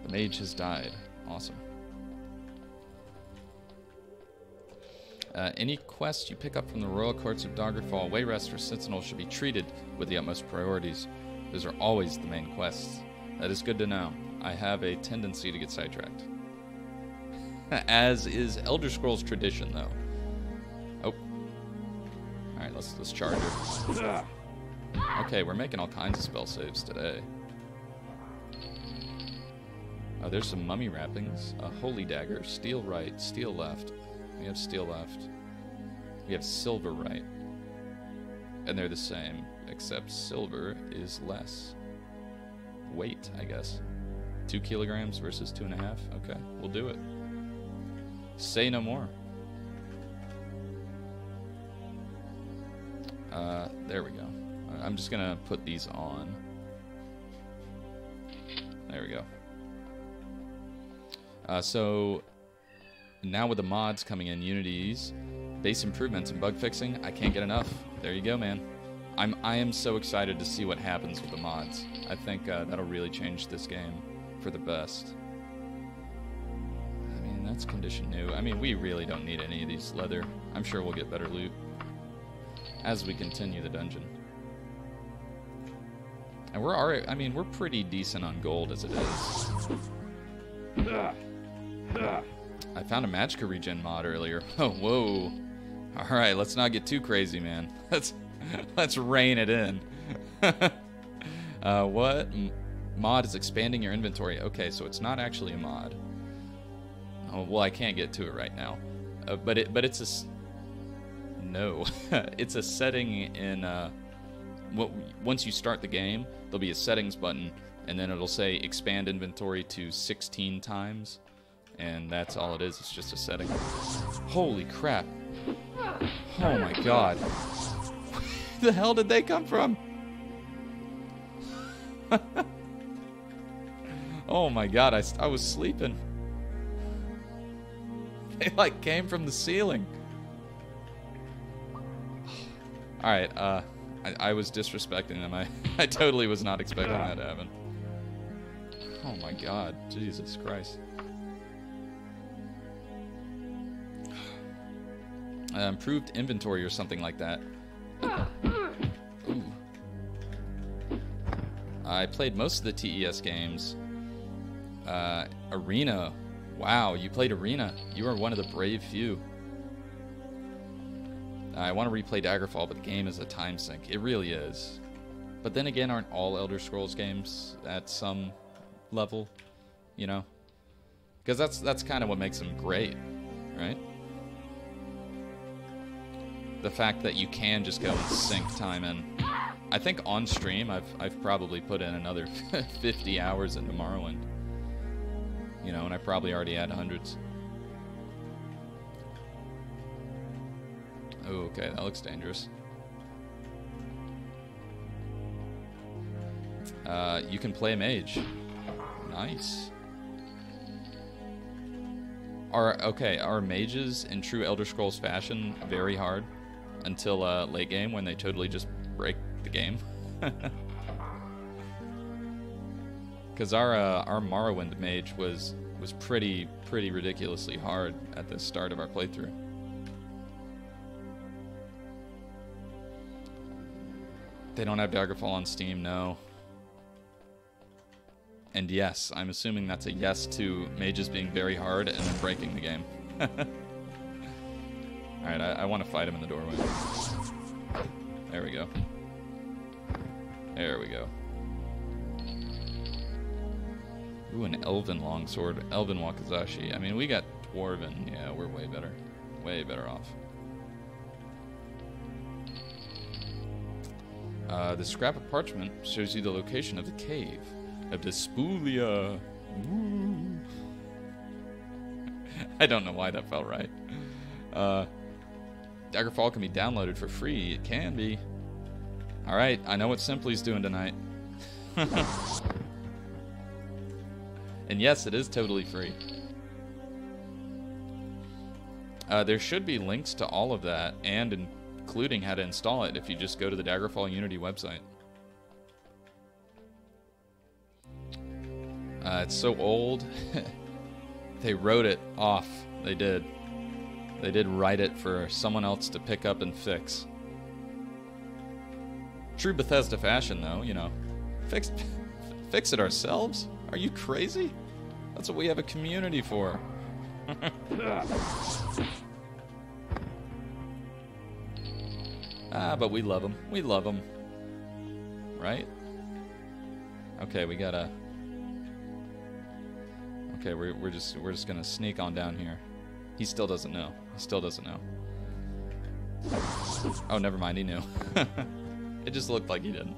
The mage has died. Awesome. Uh, any quest you pick up from the royal courts of Daggerfall, Wayrest, or Sentinel should be treated with the utmost priorities. Those are always the main quests. That is good to know. I have a tendency to get sidetracked. As is Elder Scrolls tradition, though. Oh. Alright, let's, let's charge her. Okay, we're making all kinds of spell saves today. Oh, there's some mummy wrappings. A holy dagger, steel right, steel left. We have steel left. We have silver right. And they're the same, except silver is less weight, I guess. Two kilograms versus two and a half? Okay, we'll do it. Say no more. Uh, there we go. I'm just gonna put these on. There we go. Uh, so now with the mods coming in, Unity's base improvements and bug fixing, I can't get enough. There you go, man. I'm I am so excited to see what happens with the mods. I think uh, that'll really change this game for the best. Mean, that's condition new. I mean, we really don't need any of these leather. I'm sure we'll get better loot as we continue the dungeon. And we're already, I mean, we're pretty decent on gold as it is. I found a Magicka regen mod earlier. Oh, whoa. All right, let's not get too crazy, man. Let's let's rein it in. uh, what mod is expanding your inventory? Okay, so it's not actually a mod. Oh, well, I can't get to it right now. Uh, but it but it's a no. it's a setting in uh, what once you start the game, there'll be a settings button and then it'll say expand inventory to 16 times and that's all it is. It's just a setting. Holy crap. Oh my god. The hell did they come from? oh my god, I, I was sleeping. They like came from the ceiling. Alright, uh, I, I, was disrespecting them. I, I totally was not expecting that to happen. Oh my god, Jesus Christ. uh, improved inventory or something like that. Ooh. I played most of the TES games. Uh, Arena. Wow, you played Arena. You are one of the brave few. I want to replay Daggerfall, but the game is a time sink. It really is. But then again, aren't all Elder Scrolls games at some level? You know? Because that's that's kind of what makes them great, right? the fact that you can just go and sink time in. I think on stream, I've I've probably put in another 50 hours into Morrowind. You know, and I probably already had hundreds. Oh, okay, that looks dangerous. Uh, you can play a mage. Nice. Are okay? Are mages in true Elder Scrolls fashion very hard? until uh, late game when they totally just break the game. Because our uh, our Morrowind mage was was pretty pretty ridiculously hard at the start of our playthrough. They don't have Daggerfall on Steam, no. And yes, I'm assuming that's a yes to mages being very hard and then breaking the game. Alright, I, I want to fight him in the doorway. There we go. There we go. Ooh, an Elven longsword. Elven Wakizashi. I mean, we got Dwarven. Yeah, we're way better. Way better off. Uh, the scrap of parchment shows you the location of the cave of Despulia. I don't know why that felt right. Uh, Daggerfall can be downloaded for free. It can be. All right, I know what Simply's doing tonight. and yes, it is totally free. Uh, there should be links to all of that, and including how to install it if you just go to the Daggerfall Unity website. Uh, it's so old. they wrote it off. They did. They did write it for someone else to pick up and fix. True Bethesda fashion, though, you know. Fix, fix it ourselves? Are you crazy? That's what we have a community for. ah, but we love them. We love them. Right? Okay, we gotta... Okay, we're, we're just we're just gonna sneak on down here. He still doesn't know. He still doesn't know. Oh, never mind. He knew. it just looked like he didn't.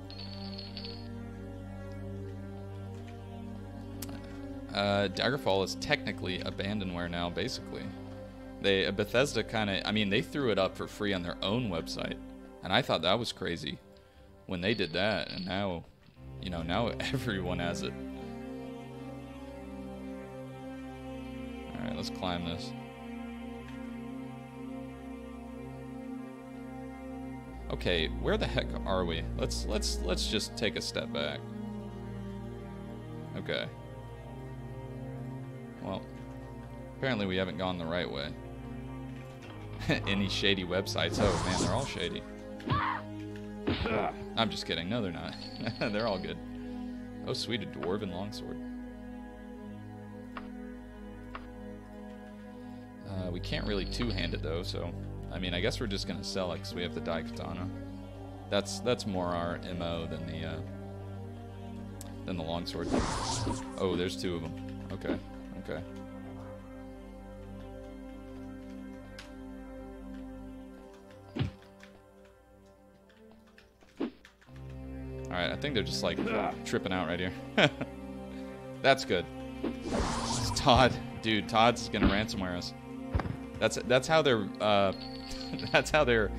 Uh, Daggerfall is technically abandonware now, basically. They Bethesda kind of, I mean, they threw it up for free on their own website, and I thought that was crazy when they did that, and now, you know, now everyone has it. All right, let's climb this. Okay, where the heck are we? Let's let's let's just take a step back. Okay. Apparently we haven't gone the right way. Any shady websites? Oh man, they're all shady. I'm just kidding. No, they're not. they're all good. Oh, sweet, a dwarven longsword. Uh, we can't really two-hand it though, so I mean, I guess we're just gonna sell it because we have the Daikatana. That's that's more our mo than the uh, than the longsword. Oh, there's two of them. Okay, okay. All right, I think they're just like tripping out right here. That's good. It's Todd, dude. Todd's gonna ransomware us. That's that's how they're uh, that's how they're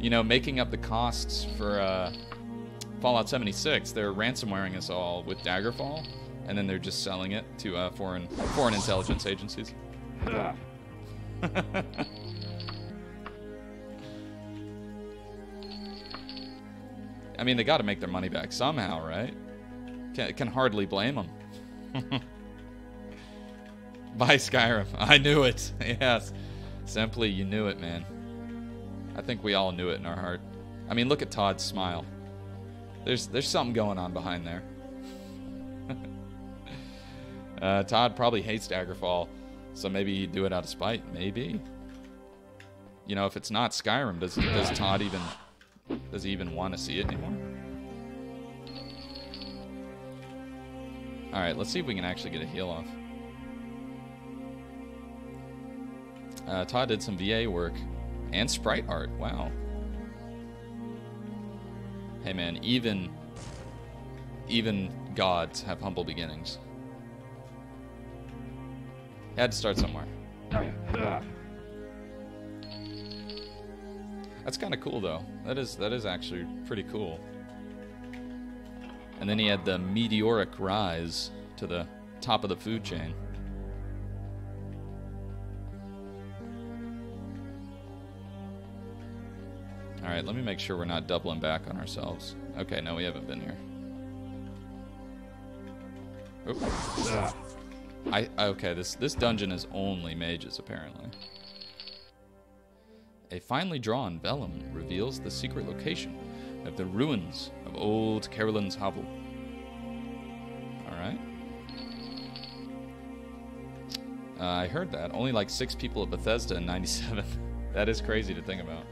you know making up the costs for uh, Fallout 76. They're ransomwaring us all with Daggerfall, and then they're just selling it to uh, foreign foreign intelligence agencies. I mean, they got to make their money back somehow, right? Can, can hardly blame them. Buy Skyrim. I knew it. Yes. Simply, you knew it, man. I think we all knew it in our heart. I mean, look at Todd's smile. There's there's something going on behind there. uh, Todd probably hates Daggerfall, so maybe he'd do it out of spite. Maybe. You know, if it's not Skyrim, does does Todd even does he even want to see it anymore? All right, let's see if we can actually get a heal off. Uh, Todd did some VA work and sprite art. Wow. Hey man, even even gods have humble beginnings. Had to start somewhere. That's kind of cool though. That is that is actually pretty cool. And then he had the meteoric rise to the top of the food chain. Alright, let me make sure we're not doubling back on ourselves. Okay, no, we haven't been here. Oop. Ah. I okay, this this dungeon is only mages apparently. A finely drawn vellum reveals the secret location of the ruins of old Carolyn's hovel. Alright. Uh, I heard that. Only like six people at Bethesda in 97. that is crazy to think about.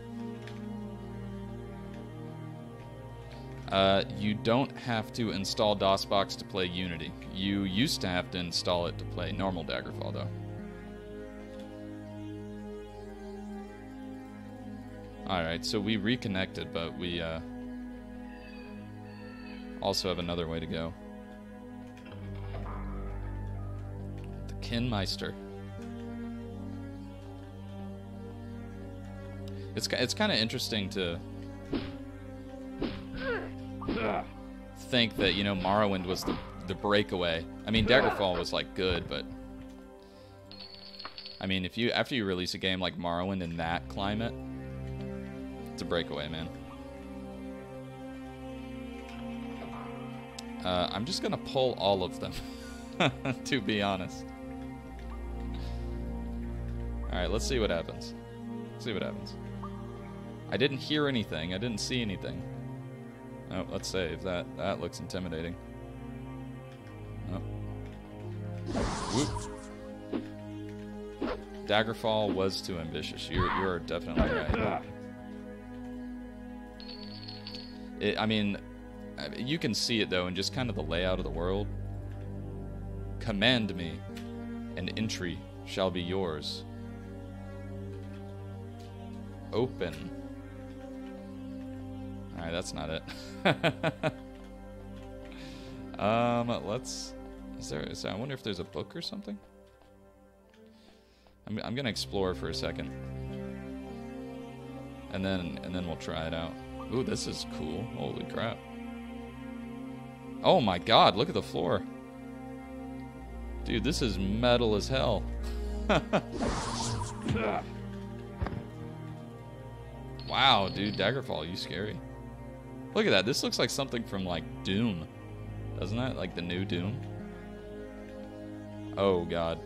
Uh, you don't have to install DOSBox to play Unity. You used to have to install it to play normal Daggerfall, though. Alright, so we reconnected, but we uh, also have another way to go. The Kinmeister. It's, it's kind of interesting to think that you know Morrowind was the the breakaway. I mean, Daggerfall was like good, but I mean, if you after you release a game like Morrowind in that climate, it's a breakaway, man. Uh, I'm just gonna pull all of them, to be honest. All right, let's see what happens. Let's see what happens. I didn't hear anything. I didn't see anything. Oh, let's save. That that looks intimidating. Oh. Whoop. Daggerfall was too ambitious. You're you're definitely right. It, I mean, you can see it though in just kind of the layout of the world. Command me, and entry shall be yours. Open. Alright, that's not it. um, let's... Is there, is there... I wonder if there's a book or something? I'm, I'm gonna explore for a second. And then, and then we'll try it out. Ooh, this is cool. Holy crap. Oh my god, look at the floor. Dude, this is metal as hell. wow, dude, Daggerfall, you scary. Look at that. This looks like something from like Doom. Doesn't it? Like the new Doom. Oh god.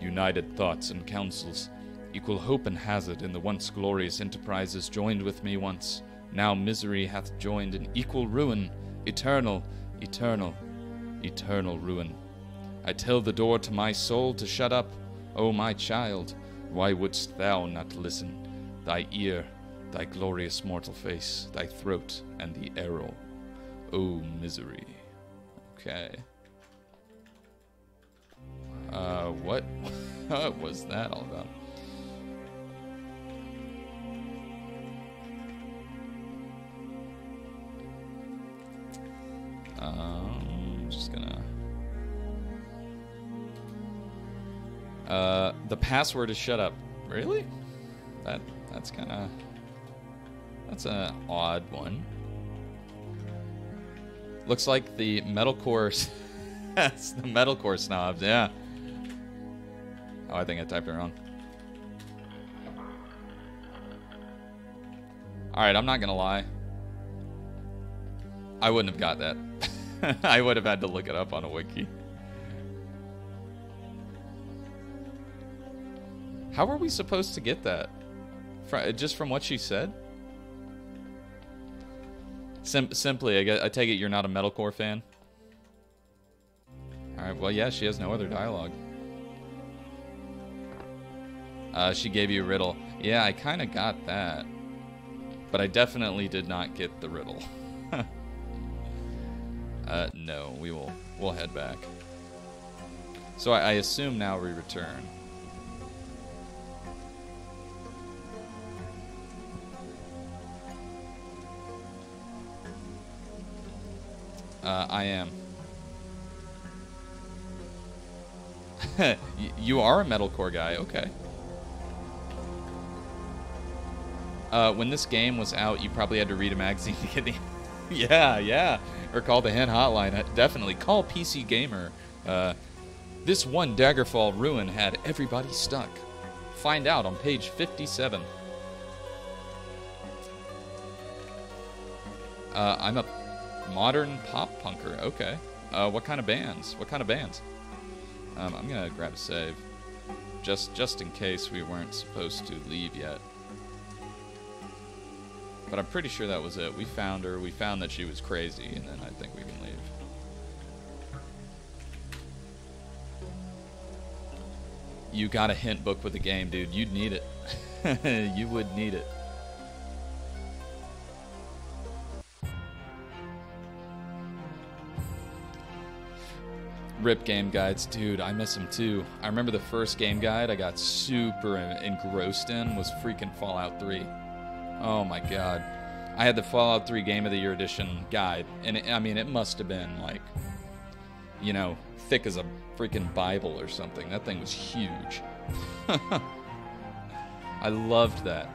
United thoughts and counsels, equal hope and hazard in the once glorious enterprises joined with me once. Now misery hath joined in equal ruin, eternal, eternal, eternal ruin. I tell the door to my soul to shut up. O my child, why wouldst thou not listen? Thy ear thy glorious mortal face, thy throat, and the arrow. O misery. Okay. Uh, what? what was that all about? Um, just gonna. Uh, the password is shut up. Really? That that's kind of that's an odd one. Looks like the metalcore. That's the metalcore snobs, yeah. Oh, I think I typed it wrong. Alright, I'm not gonna lie. I wouldn't have got that. I would have had to look it up on a wiki. How are we supposed to get that? Just from what she said? Sim simply, I, get, I take it you're not a metalcore fan? Alright, well, yeah, she has no other dialogue. Uh, she gave you a riddle. Yeah, I kind of got that. But I definitely did not get the riddle. uh, no, we will we'll head back. So I, I assume now we return. Uh, I am. you are a metalcore guy, okay. Uh, when this game was out, you probably had to read a magazine to get the... yeah, yeah. Or call the Hint Hotline. Uh, definitely. Call PC Gamer. Uh, this one Daggerfall ruin had everybody stuck. Find out on page 57. Uh, I'm a Modern pop punker. Okay. Uh, what kind of bands? What kind of bands? Um, I'm gonna grab a save, just just in case we weren't supposed to leave yet. But I'm pretty sure that was it. We found her. We found that she was crazy, and then I think we can leave. You got a hint book with the game, dude. You'd need it. you would need it. Rip game guides, dude, I miss them too. I remember the first game guide I got super engrossed in was freaking Fallout 3. Oh my god. I had the Fallout 3 Game of the Year edition guide, and it, I mean, it must have been like, you know, thick as a freaking Bible or something. That thing was huge. I loved that.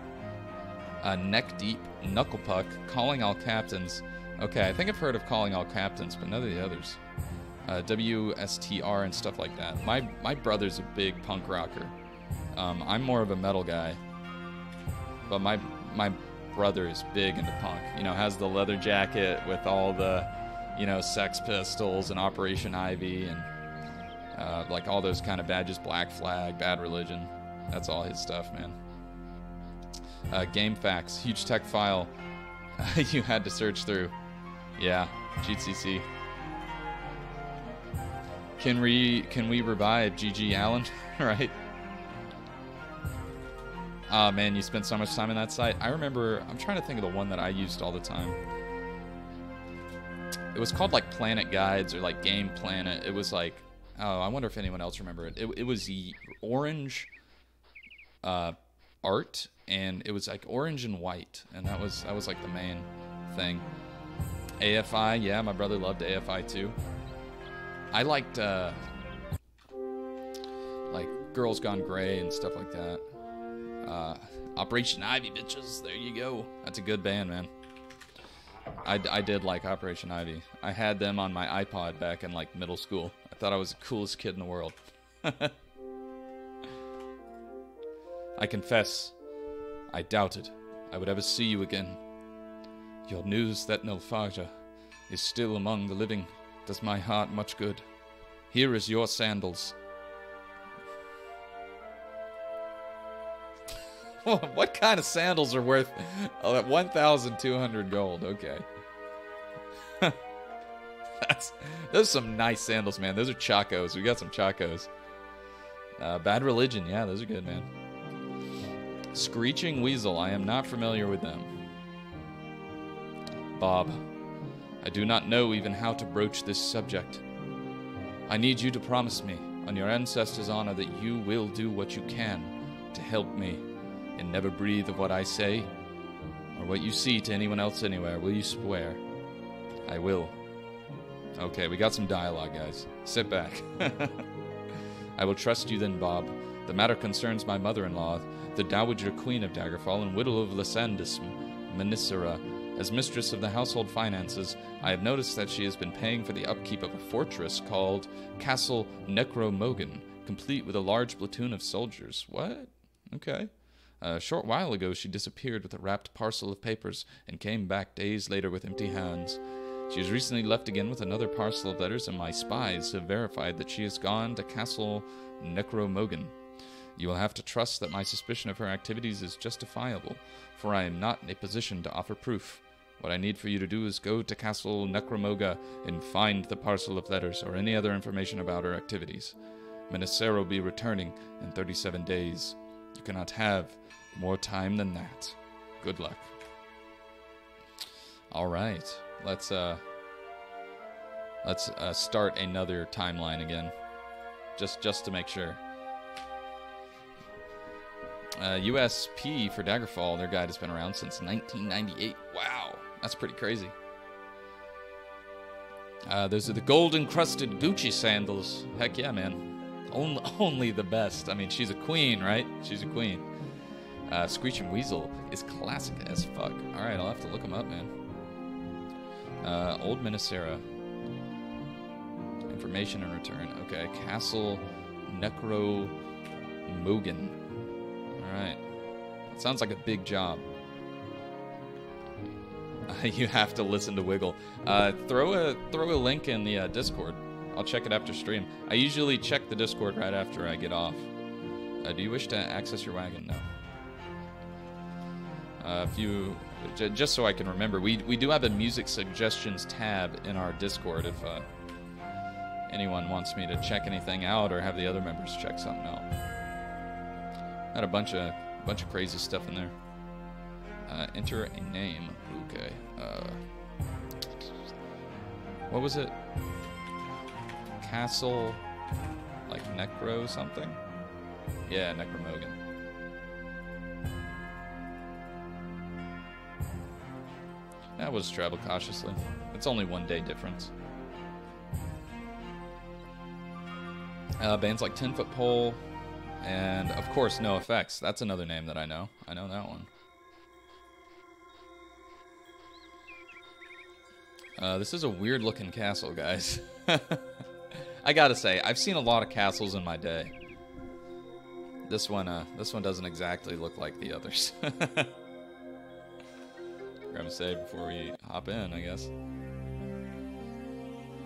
Uh, neck deep, knuckle puck, calling all captains, Okay, I think I've heard of calling all captains, but none of the others. Uh, WSTR and stuff like that. My my brother's a big punk rocker. Um, I'm more of a metal guy, but my my brother is big into punk. You know, has the leather jacket with all the, you know, Sex Pistols and Operation Ivy and uh, like all those kind of badges. Black Flag, Bad Religion. That's all his stuff, man. Uh, GameFAQs, huge tech file you had to search through. Yeah, GCC. Can we can we revive GG Allin? right. Ah, man, you spent so much time in that site. I remember, I'm trying to think of the one that I used all the time. It was called like Planet Guides or like Game Planet. It was like, oh, I wonder if anyone else remember it. It, it was orange uh, art, and it was like orange and white, and that was that was like the main thing. AFI, yeah, my brother loved AFI too. I liked uh, like Girls Gone Gray and stuff like that. Uh, Operation Ivy, bitches. There you go. That's a good band, man. I, I did like Operation Ivy. I had them on my iPod back in like middle school. I thought I was the coolest kid in the world. I confess, I doubted I would ever see you again. Your news that Nulfaga is still among the living does my heart much good. Here is your sandals. what kind of sandals are worth oh, 1,200 gold? Okay. That's those are some nice sandals, man. Those are Chacos. We got some Chacos. Uh, Bad Religion, yeah, those are good, man. Screeching Weasel, I am not familiar with them. Bob, I do not know even how to broach this subject. I need you to promise me, on your ancestors' honor, that you will do what you can to help me and never breathe of what I say or what you see to anyone else anywhere. Will you swear? I will. Okay, we got some dialogue, guys. Sit back. I will trust you then, Bob. The matter concerns my mother in law, the Dowager Queen of Daggerfall and widow of Lysandus Mynisera. As mistress of the household finances, I have noticed that she has been paying for the upkeep of a fortress called Castle Necromoghan, complete with a large platoon of soldiers. What? Okay. A short while ago, she disappeared with a wrapped parcel of papers and came back days later with empty hands. She has recently left again with another parcel of letters, and my spies have verified that she has gone to Castle Necromoghan. You will have to trust that my suspicion of her activities is justifiable, for I am not in a position to offer proof. What I need for you to do is go to Castle Necromoghan and find the parcel of letters or any other information about her activities. Mynisera will be returning in 37 days. You cannot have more time than that. Good luck. All right, let's uh, let's uh, start another timeline again, just just to make sure. Uh, UESP for Daggerfall, their guide has been around since 1998. Wow, that's pretty crazy. Uh, those are the gold encrusted Gucci sandals. Heck yeah, man. Only, only the best. I mean, she's a queen, right? She's a queen. Uh, Screeching Weasel is classic as fuck. Alright, I'll have to look him up, man. Uh, Old Mynisera. Information in return. Okay, Castle Necro Mogan. Alright. Sounds like a big job. you have to listen to Wiggle. Uh, throw a throw a link in the uh, Discord. I'll check it after stream. I usually check the Discord right after I get off. Uh, do you wish to access your wagon? No. You, j- just so I can remember, we we do have a music suggestions tab in our Discord. If uh, anyone wants me to check anything out or have the other members check something out, had a bunch of bunch of crazy stuff in there. Uh, enter a name. Okay. Uh, what was it? Castle, like Necro something? Yeah, Necromoghan. That was travel cautiously. It's only one day difference. Uh, bands like Ten Foot Pole, and of course NOFX. That's another name that I know. I know that one. Uh, this is a weird looking castle, guys. I gotta say, I've seen a lot of castles in my day. This one, uh, this one doesn't exactly look like the others. Grab a save before we hop in, I guess.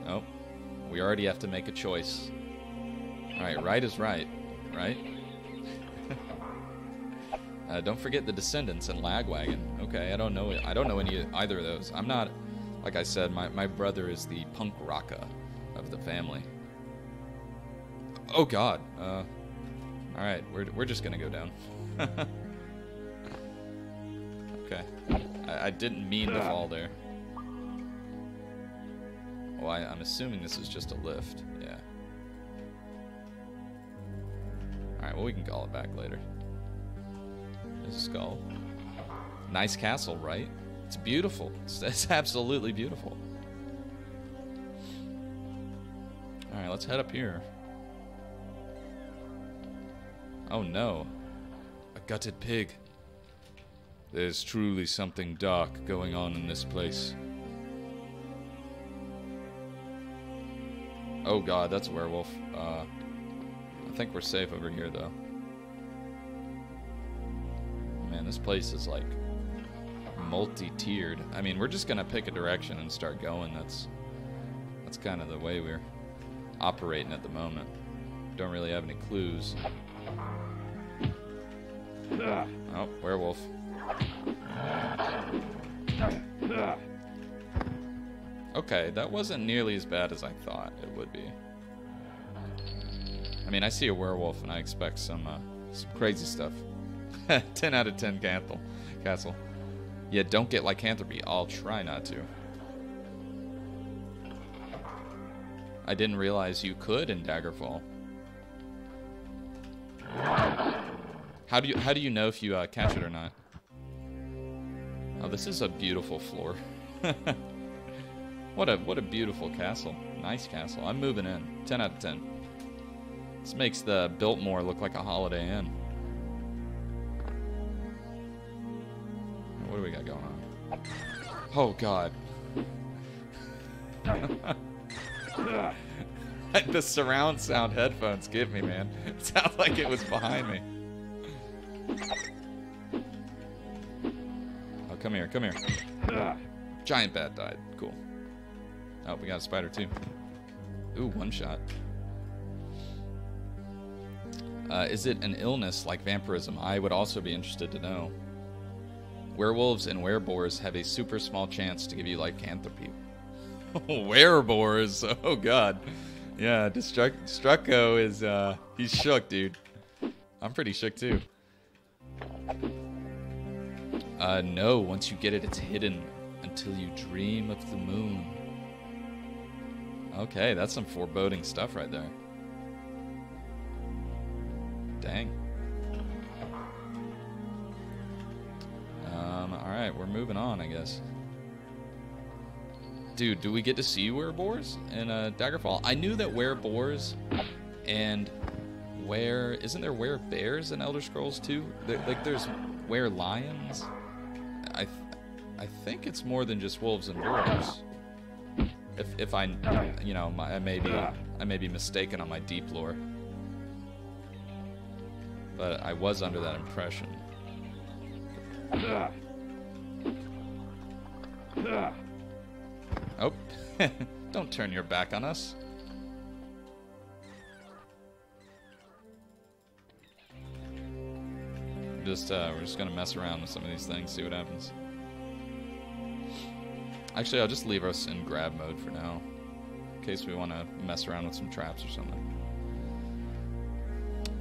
Nope. We already have to make a choice. Alright, right is right, right? uh, don't forget the Descendents and Lagwagon. Okay, I don't know. I don't know any either of those. I'm not, like I said, my my brother is the punk rocka of the family. Oh God. Uh, all right, we're we're just gonna go down. okay. I, I, didn't mean to fall there. Well, I, I'm assuming this is just a lift. Yeah. Alright, well, we can call it back later. There's a skull. Nice castle, right? It's beautiful. It's, it's absolutely beautiful. Alright, let's head up here. Oh no. A gutted pig. There's truly something dark going on in this place. Oh god, that's a werewolf. Uh, I think we're safe over here, though. Man, this place is like multi-tiered. I mean, we're just gonna pick a direction and start going. That's that's kind of the way we're operating at the moment. Don't really have any clues. Oh, werewolf. Okay, that wasn't nearly as bad as I thought it would be. I mean, I see a werewolf and I expect some, uh, some crazy stuff. 10 out of 10 castle. castle. Yeah, don't get lycanthropy. I'll try not to. I didn't realize you could in Daggerfall. How do you how do you know if you uh, catch it or not? This is a beautiful floor. what a what a beautiful castle. Nice castle. I'm moving in. 10 out of 10. This makes the Biltmore look like a Holiday Inn. What do we got going on? Oh god. the surround sound headphones give me, man. It sounds like it was behind me. Come here, come here. Giant bat died. Cool. Oh, we got a spider too. Ooh, one shot. Uh, is it an illness like vampirism? I would also be interested to know. Werewolves and wereboars have a super small chance to give you lycanthropy. wereboars? Oh god. Yeah, Destruc Destructo is, uh, he's shook, dude. I'm pretty shook too. Uh, no, once you get it, it's hidden until you dream of the moon. Okay, that's some foreboding stuff right there. Dang. Um, alright, we're moving on, I guess. Dude, do we get to see wereboars in uh, Daggerfall? I knew that wereboars and where isn't there were bears in Elder Scrolls 2? There, like there's were lions. I think it's more than just wolves and boars. If if I you know my, I may be I may be mistaken on my deep lore, but I was under that impression. Oh, don't turn your back on us. Just uh, we're just gonna mess around with some of these things, see what happens. Actually, I'll just leave us in grab mode for now, in case we want to mess around with some traps or something.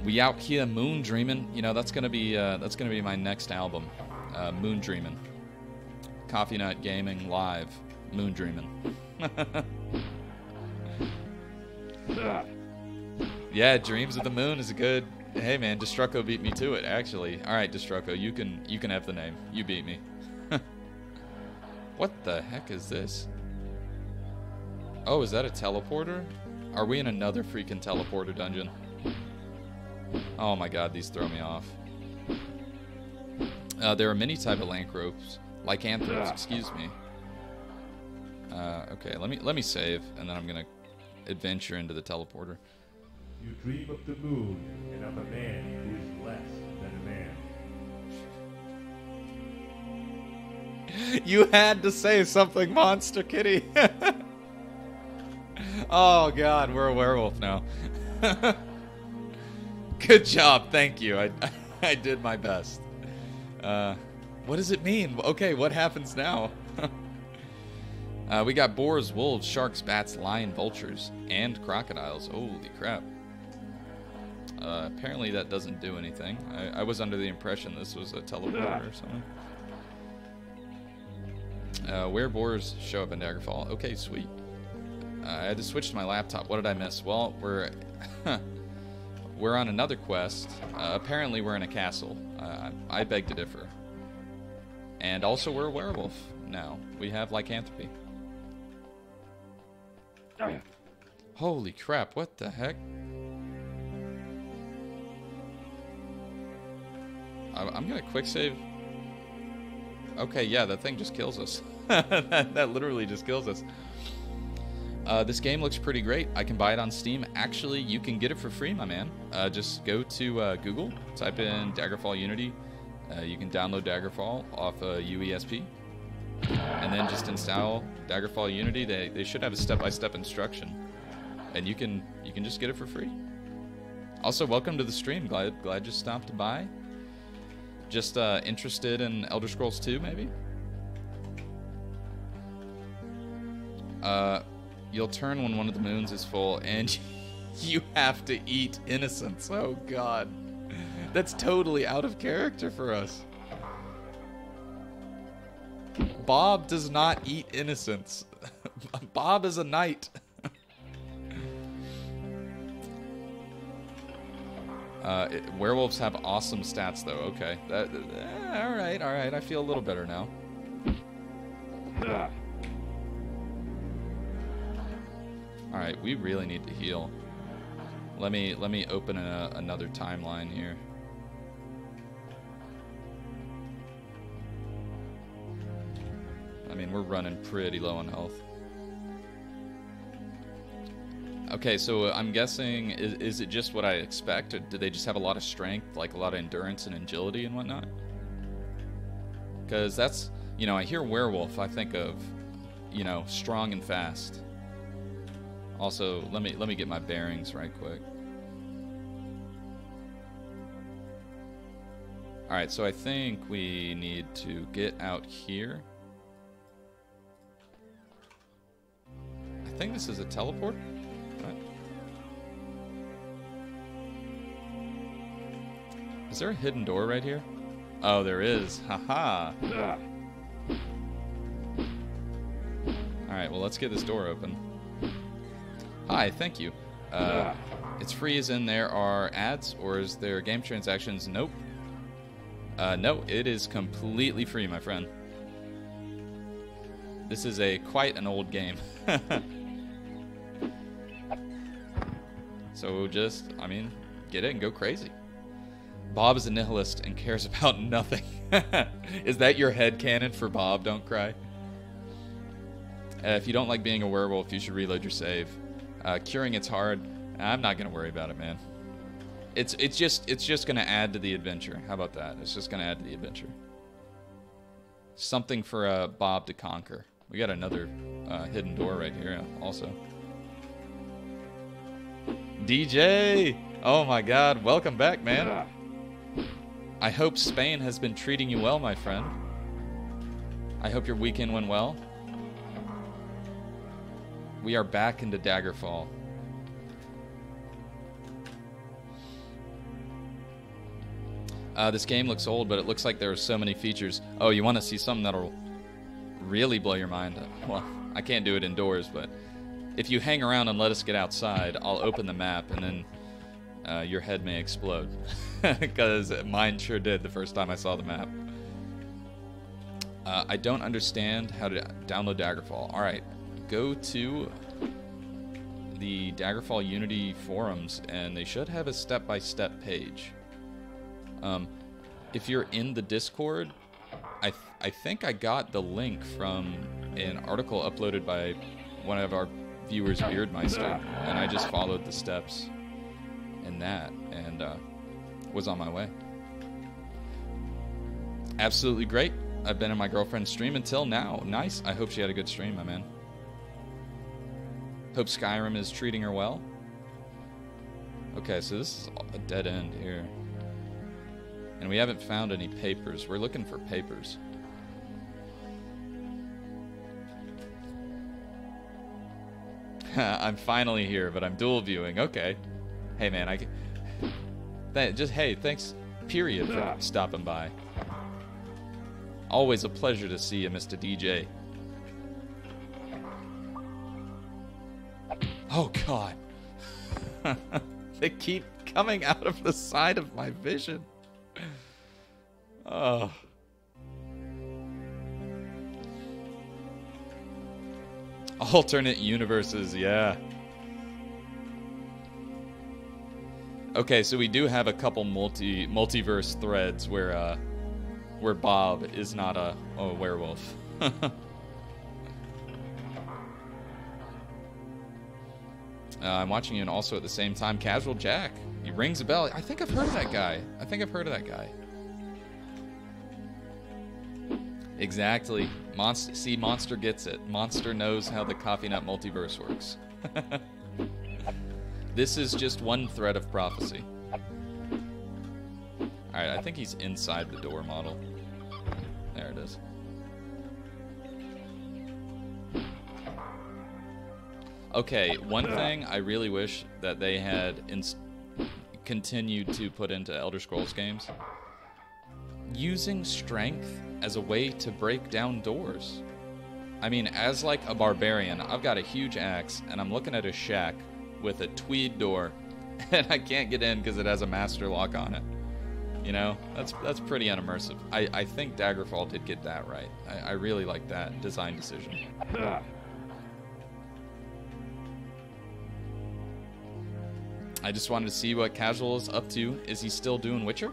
We out here moon dreaming. You know that's gonna be uh, that's gonna be my next album, uh, Moon Dreaming. Coffee Nut Gaming Live, Moon Dreaming. yeah, Dreams of the Moon is a good Hey man, Destructo beat me to it, actually. Alright, Destructo, you can you can have the name. You beat me. What the heck is this? Oh, is that a teleporter? Are we in another freaking teleporter dungeon? Oh my god, these throw me off. Uh, there are many type of Lancropes. Lycanthropes, excuse me. Uh, okay, let me let me save, and then I'm gonna adventure into the teleporter. You dream of the moon and of a man you had to say something, Monster Kitty. oh God, we're a werewolf now. Good job, thank you. I I did my best. Uh, what does it mean? Okay, what happens now? uh, we got boars, wolves, sharks, bats, lion, vultures, and crocodiles. Holy crap. Uh, apparently that doesn't do anything. I, I, was under the impression this was a teleporter or something. Uh, where boars show up in Daggerfall. Okay, sweet. Uh, I had to switch to my laptop. What did I miss? Well, we're we're on another quest. Uh, apparently, we're in a castle. Uh, I beg to differ. And also, we're a werewolf now. We have lycanthropy. Holy crap! What the heck? I'm gonna quick save. Okay, yeah, that thing just kills us. that, that, literally just kills us. Uh, this game looks pretty great. I can buy it on Steam. Actually, you can get it for free, my man. Uh, just go to uh, Google, type in Daggerfall Unity. Uh, you can download Daggerfall off UESP, and then just install Daggerfall Unity. They, they should have a step-by-step -step instruction, and you can you can just get it for free. Also, welcome to the stream. Glad glad you stopped by. Just uh, interested in Elder Scrolls 2, maybe? Uh, you'll turn when one of the moons is full, and you have to eat innocence. Oh, God. That's totally out of character for us. Bob does not eat innocence. Bob is a knight. Uh, it, werewolves have awesome stats, though. Okay. That, uh, all right, all right. I feel a little better now. All right, we really need to heal. Let me let me open a, another timeline here. I mean, we're running pretty low on health. Okay, so I'm guessing is, is it just what I expect, or do they just have a lot of strength, like a lot of endurance and agility and whatnot? Because that's you know I hear werewolf, I think of you know strong and fast. Also, let me let me get my bearings right quick. All right, so I think we need to get out here. I think this is a teleport. Is there a hidden door right here? Oh, there is. Haha. Alright, well, let's get this door open. Hi, thank you. Uh, it's free as in there are ads, or is there game transactions? Nope. Uh, no, it is completely free, my friend. This is a quite an old game. so just, I mean, get it and go crazy. Bob is a nihilist and cares about nothing. is that your head canon for Bob? Don't cry. Uh, if you don't like being a werewolf, you should reload your save. Uh, curing it's hard. I'm not gonna worry about it, man. It's it's just it's just gonna add to the adventure. How about that? It's just gonna add to the adventure. Something for uh, Bob to conquer. We got another uh, hidden door right here, also. DJ! Oh my god, welcome back, man. I hope Spain has been treating you well, my friend. I hope your weekend went well. We are back into Daggerfall. Uh, this game looks old, but it looks like there are so many features. Oh, you want to see something that'll really blow your mind? Well, I can't do it indoors, but if you hang around and let us get outside, I'll open the map and then uh, your head may explode. Because mine sure did the first time I saw the map. Uh, I don't understand how to download Daggerfall. Alright, go to the Daggerfall Unity forums, and they should have a step-by-step -step page. Um, if you're in the Discord, I th- I think I got the link from an article uploaded by one of our viewers, Beardmeister, and I just followed the steps in that and uh, was on my way. Absolutely great. I've been in my girlfriend's stream until now. Nice. I hope she had a good stream, my man. Hope Skyrim is treating her well. Okay, so this is a dead end here. And we haven't found any papers. We're looking for papers. I'm finally here, but I'm dual viewing. Okay. Hey, man, I can... Just, hey, thanks, period, for stopping by. Always a pleasure to see you, Mr. DJ. Oh, God. they keep coming out of the side of my vision. Oh. Alternate universes, yeah. Okay, so we do have a couple multi multiverse threads where uh where Bob is not a, a werewolf. Uh, I'm watching you, and also at the same time, Casual Jack. He rings a bell. I think I've heard of that guy. I think I've heard of that guy. Exactly. Monster. See, Monster gets it. Monster knows how the Coffee Nut multiverse works. this is just one thread of prophecy. Alright, I think he's inside the door model. There it is. Okay, one thing I really wish that they had continued to put into Elder Scrolls games using strength as a way to break down doors. I mean, as like a barbarian, I've got a huge axe and I'm looking at a shack with a tweed door and I can't get in because it has a master lock on it. You know, that's that's pretty unimmersive. I, I think Daggerfall did get that right. I, I really like that design decision. I just wanted to see what Casual is up to. Is he still doing Witcher?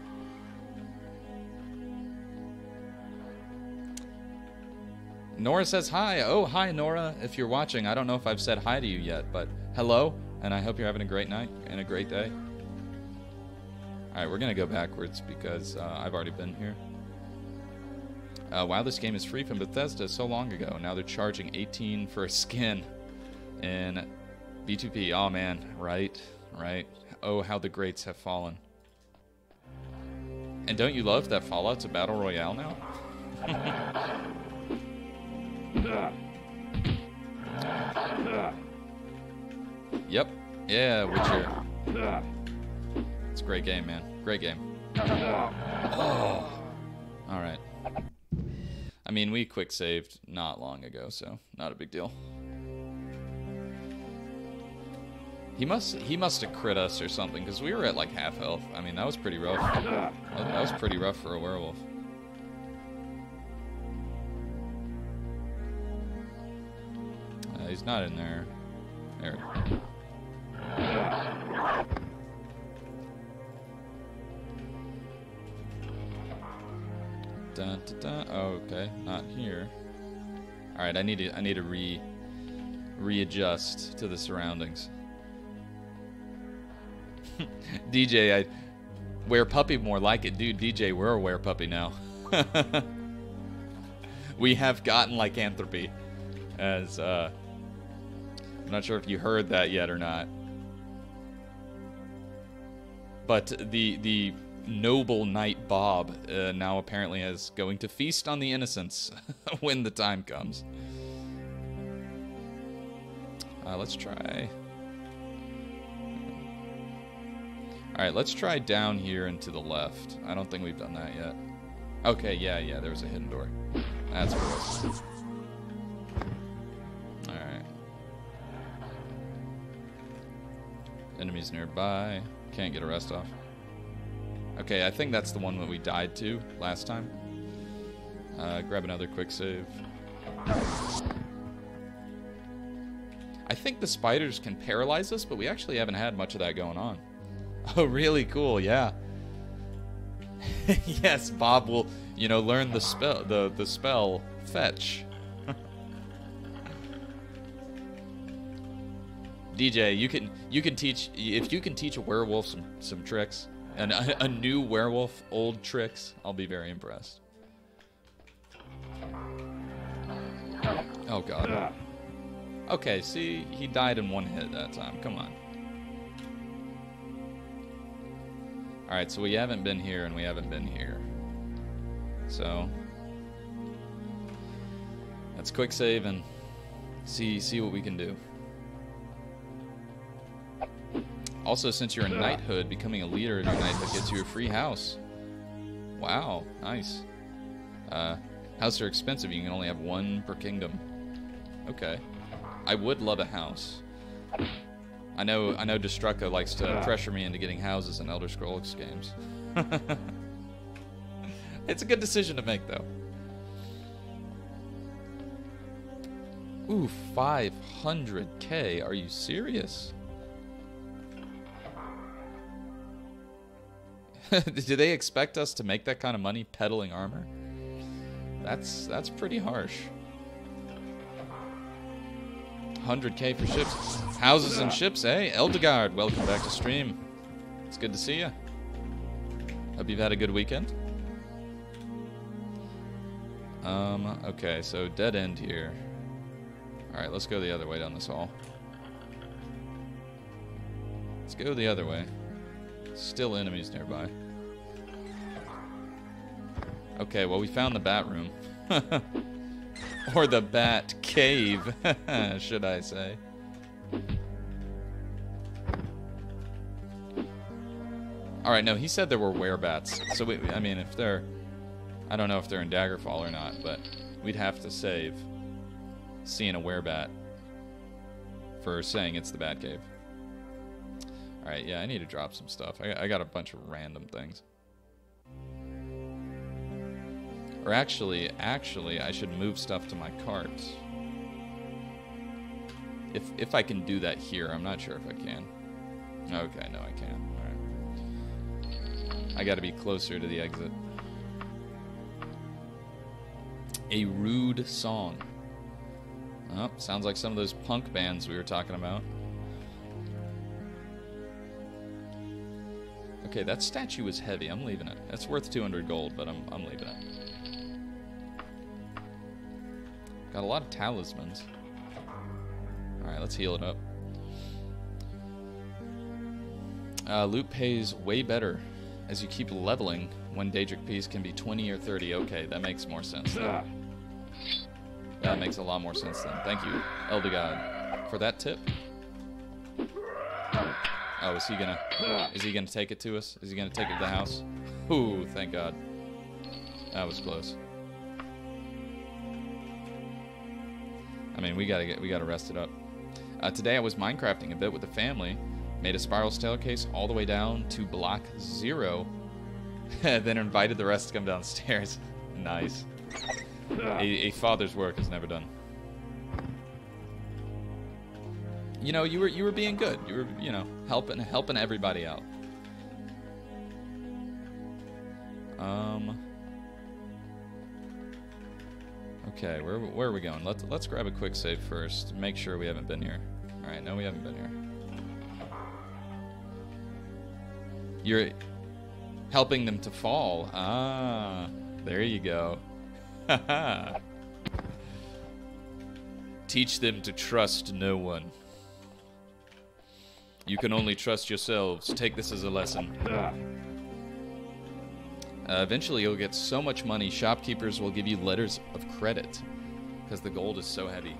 Nora says hi. Oh, hi, Nora. If you're watching, I don't know if I've said hi to you yet, but hello, and I hope you're having a great night and a great day. All right, we're going to go backwards because uh, I've already been here. Uh, wow, this game is free from Bethesda so long ago. Now they're charging 18 for a skin in B2P. Oh, man, right? Right? Oh, how the greats have fallen. And don't you love that Fallout's a battle royale now? yep. Yeah, Witcher. It's a great game, man. Great game. Oh. All right. I mean, we quick saved not long ago, so not a big deal. He must he must have crit us or something because we were at like half health. I mean that was pretty rough. That was pretty rough for a werewolf. Uh, he's not in there. There. Dun, dun, dun. Oh, okay, not here. All right, I need to I need to re readjust to the surroundings. DJ, I wear puppy more like it, dude. DJ, we're a wear puppy now. we have gotten lycanthropy, as uh, I'm not sure if you heard that yet or not. But the the noble knight Bob uh, now apparently is going to feast on the innocents when the time comes. Uh, let's try. Alright, let's try down here and to the left. I don't think we've done that yet. Okay, yeah, yeah, there was a hidden door. That's what Alright. Enemies nearby. Can't get a rest off. Okay, I think that's the one that we died to last time. Uh, grab another quick save. I think the spiders can paralyze us, but we actually haven't had much of that going on. Oh, really cool, yeah. yes, Bob will, you know, learn the spell the the spell fetch. DJ, you can you can teach if you can teach a werewolf some some tricks and a, a new werewolf old tricks. I'll be very impressed. Oh god. Okay, see, he died in one hit that time. Come on. Alright, so we haven't been here and we haven't been here. So let's quick save and see see what we can do. Also, since you're a knighthood, becoming a leader of your knighthood gets you a free house. Wow, nice. Uh, houses are expensive. You can only have one per kingdom. Okay. I would love a house. I know I know Destructo likes to pressure me into getting houses in Elder Scrolls games. it's a good decision to make though. Ooh, 500k. Are you serious? Do they expect us to make that kind of money peddling armor? That's that's pretty harsh. 100k for ships. Houses and ships, eh? Eldegard, welcome back to stream. It's good to see you. Hope you've had a good weekend. Um, okay, so dead end here. Alright, let's go the other way down this hall. Let's go the other way. Still enemies nearby. Okay, well, we found the bat room. or the bat cave, should I say. Alright, no, he said there were werebats. So, we, I mean, if they're... I don't know if they're in Daggerfall or not, but we'd have to save seeing a werebat for saying it's the bat cave. Alright, yeah, I need to drop some stuff. I, I got a bunch of random things. Or actually, actually, I should move stuff to my cart. If, if I can do that here, I'm not sure if I can. Okay, no, I can. Alright. I gotta be closer to the exit. A rude song. Oh, sounds like some of those punk bands we were talking about. Okay, that statue is heavy. I'm leaving it. That's worth 200 gold, but I'm, I'm leaving it. Got a lot of talismans. Alright, let's heal it up. Uh, loot pays way better as you keep leveling when Daedric piece can be 20 or 30. Okay, that makes more sense. That makes a lot more sense then. Thank you, Eldegard, for that tip. Oh, is he gonna is he gonna take it to us? Is he gonna take it to the house? Ooh, thank God. That was close. I mean, we gotta get we gotta rest it up. Uh, today I was Minecrafting a bit with the family. Made a spiral staircase all the way down to block zero. then invited the rest to come downstairs. nice. A, a father's work is never done. You know, you were you were being good. You were, you know, helping helping everybody out. Um. Okay, where where are we going? Let's let's grab a quick save first. Make sure we haven't been here. All right, no, we haven't been here. You're helping them to fall. Ah, there you go. Teach them to trust no one. You can only trust yourselves. Take this as a lesson. Uh, eventually, you'll get so much money, shopkeepers will give you letters of credit because the gold is so heavy.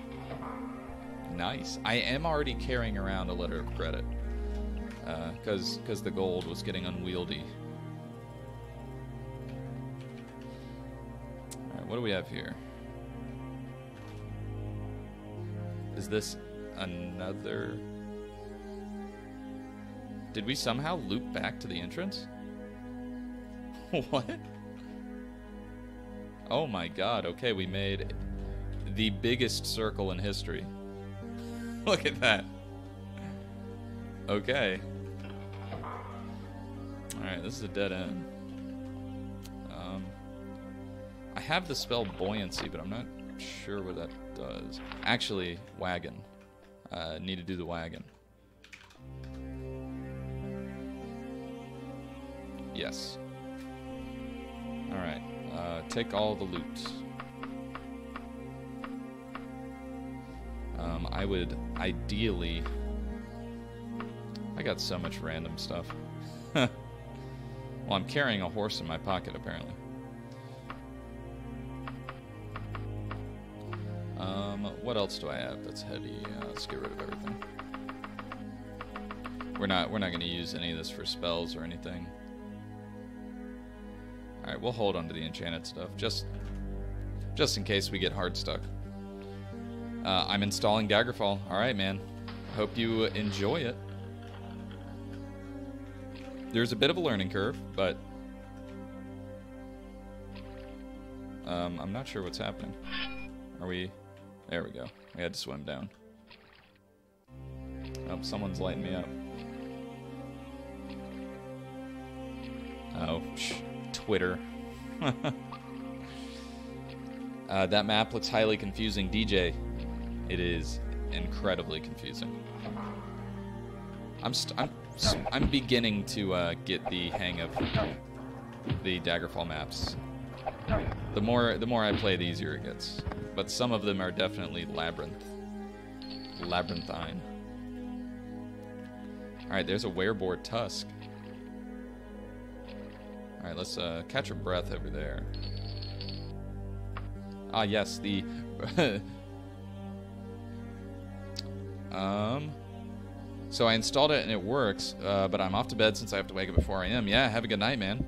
Nice. I am already carrying around a letter of credit because uh, because the gold was getting unwieldy. All right, what do we have here? Is this another? Did we somehow loop back to the entrance? what? Oh my god, okay, we made the biggest circle in history. Look at that. Okay. Alright, this is a dead end. Um, I have the spell buoyancy, but I'm not sure what that does. Actually, wagon. Uh, need to do the wagon. Yes. Alright. Uh, take all the loot. Um, I would ideally... I got so much random stuff. well, I'm carrying a horse in my pocket, apparently. Um, what else do I have that's heavy? Uh, let's get rid of everything. We're not we're not going to use any of this for spells or anything. All right, we'll hold on to the enchanted stuff just just in case we get hard stuck. Uh, I'm installing Daggerfall. All right, man. Hope you enjoy it. There's a bit of a learning curve, but um, I'm not sure what's happening. Are we? There we go. We had to swim down. Oh, someone's lighting me up. Oh. Twitter. uh, that map looks highly confusing. DJ, it is incredibly confusing. I'm st- I'm I'm beginning to uh, get the hang of the Daggerfall maps. The more the more I play, the easier it gets. But some of them are definitely labyrinth, labyrinthine. All right, there's a wereboar tusk. All right, let's uh, catch a breath over there. Ah, yes, the. um. So I installed it and it works, uh, but I'm off to bed since I have to wake up at 4 a.m. Yeah, have a good night, man.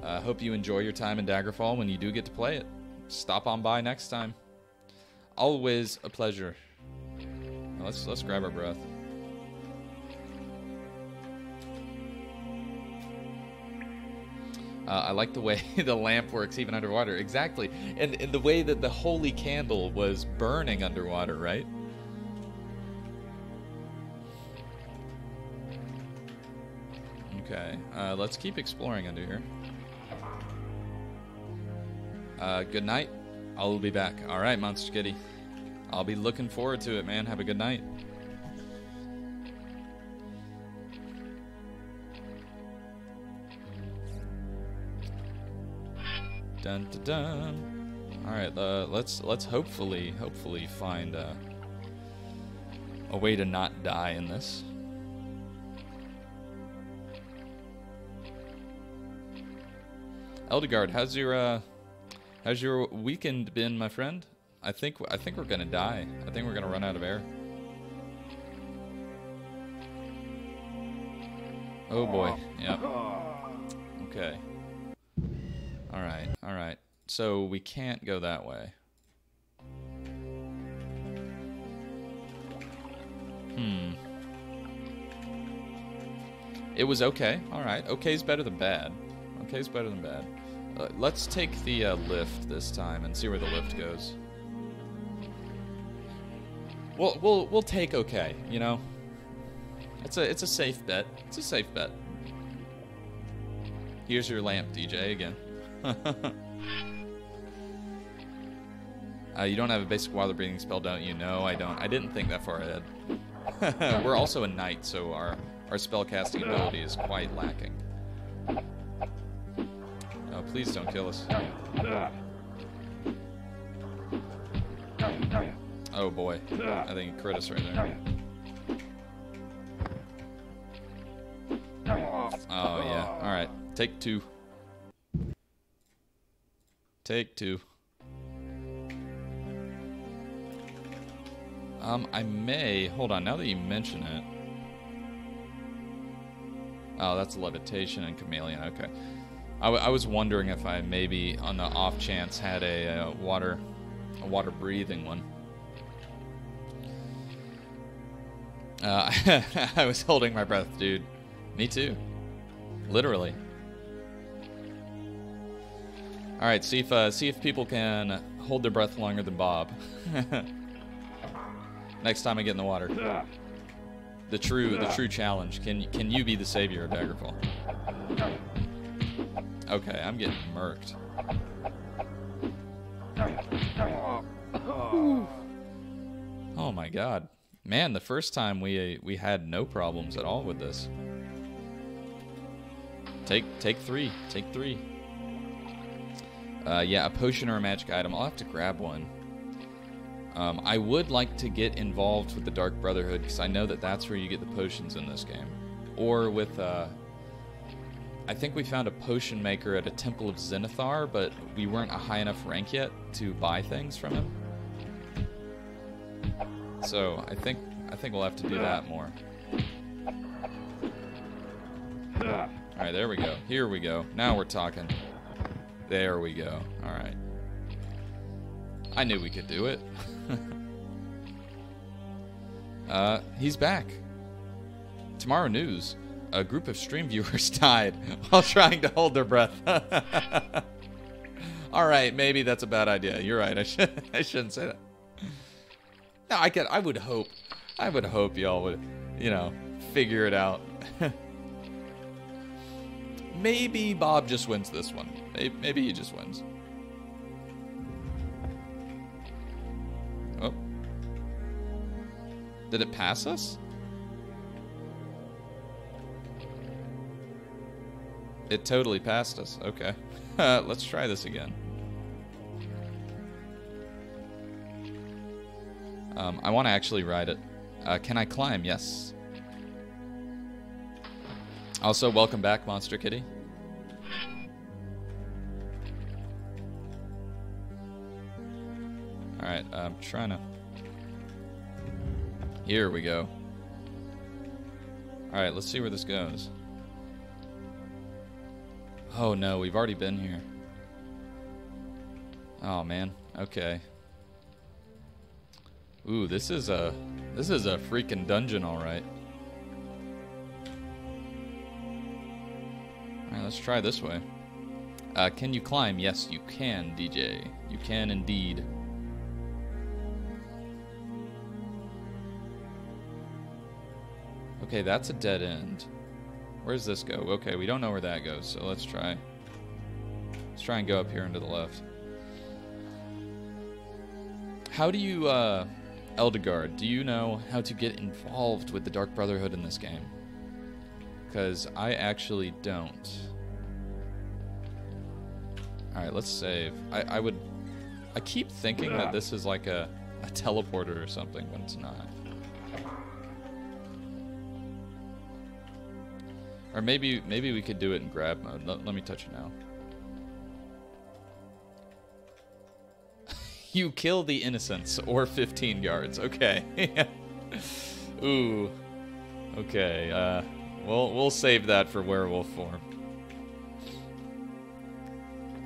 Uh, hope you enjoy your time in Daggerfall when you do get to play it. Stop on by next time. Always a pleasure. Now let's let's grab our breath. Uh, I like the way the lamp works even underwater. Exactly. And, and the way that the holy candle was burning underwater, right? Okay. Uh, let's keep exploring under here. Uh, good night. I'll be back. All right, Monster Kitty. I'll be looking forward to it, man. Have a good night. Dun dun dun. All right, uh, let's let's hopefully hopefully find uh, a way to not die in this. Eldegard, how's your uh, how's your weekend been, my friend? I think I think we're gonna die. I think we're gonna run out of air. Oh boy. Yep. Okay. All right. All right. So we can't go that way. Hmm. It was okay. All right. Okay's better than bad. Okay's better than bad. Uh, let's take the uh, lift this time and see where the lift goes. We'll we'll we'll take okay. You know. It's a it's a safe bet. It's a safe bet. Here's your lamp, DJ again. uh, you don't have a basic water breathing spell, don't you? No, I don't. I didn't think that far ahead. We're also a knight, so our our spell casting ability is quite lacking. Oh, please don't kill us. Oh boy, I think he crit us right there. Oh yeah. All right, take two. Take two. Um, I may. Hold on, now that you mention it. Oh, that's levitation and chameleon. Okay. I, I was wondering if I maybe, on the off chance, had a, uh, water, a water breathing one. Uh, I was holding my breath, dude. Me too. Literally. All right, see if uh, see if people can hold their breath longer than Bob. Next time I get in the water. The true the true challenge. Can can you be the savior of Daggerfall? Okay, I'm getting murked. Oh my god. Man, the first time we we had no problems at all with this. Take take 3. Take 3. Uh, yeah, a potion or a magic item. I'll have to grab one. Um, I would like to get involved with the Dark Brotherhood because I know that that's where you get the potions in this game. Or with, uh, I think we found a potion maker at a Temple of Zenithar, but we weren't a high enough rank yet to buy things from him. So I think I think we'll have to do that more. All right, there we go. Here we go. Now we're talking. There we go. All right. I knew we could do it. uh, he's back. Tomorrow news. A group of stream viewers died while trying to hold their breath. All right, maybe that's a bad idea. You're right. I should I shouldn't say that. No, I could I would hope I would hope y'all would, you know, figure it out. maybe Bob just wins this one. Maybe, maybe he just wins. Oh. Did it pass us? It totally passed us. Okay. let's try this again. Um, I want to actually ride it. Uh, can I climb? Yes. Also, welcome back, Monster Kitty. Alright, I'm trying to... Here we go. Alright, let's see where this goes. Oh no, we've already been here. Oh man, okay. Ooh, this is a this is a freaking dungeon, all right. All right, let's try this way. Uh, can you climb? Yes, you can, DJ. You can indeed. Okay, that's a dead end. Where does this go? Okay, we don't know where that goes, so let's try. Let's try and go up here and to the left. How do you, uh, Eldegard, do you know how to get involved with the Dark Brotherhood in this game? Because I actually don't. Alright, let's save. I, I would... I keep thinking that this is like a, a teleporter or something, but it's not. Or maybe maybe we could do it in grab mode. Let, let me touch it now. you kill the innocents or 15 yards. Okay. Ooh. Okay. Uh, we'll we'll save that for werewolf form.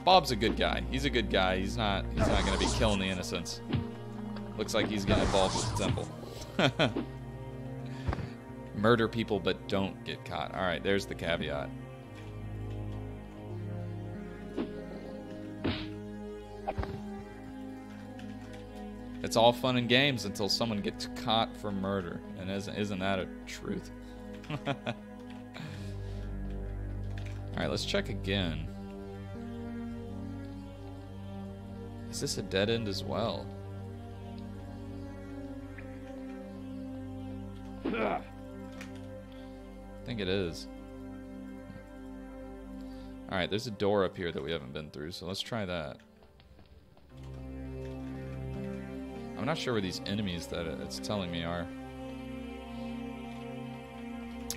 Bob's a good guy. He's a good guy. He's not he's not gonna be killing the innocents. Looks like he's getting involved with the temple. Murder people, but don't get caught. All right, there's the caveat. It's all fun and games until someone gets caught for murder. And isn't, isn't that a truth? Alright, let's check again. Is this a dead end as well? I think it is. Alright, there's a door up here that we haven't been through, so let's try that. I'm not sure where these enemies that it's telling me are.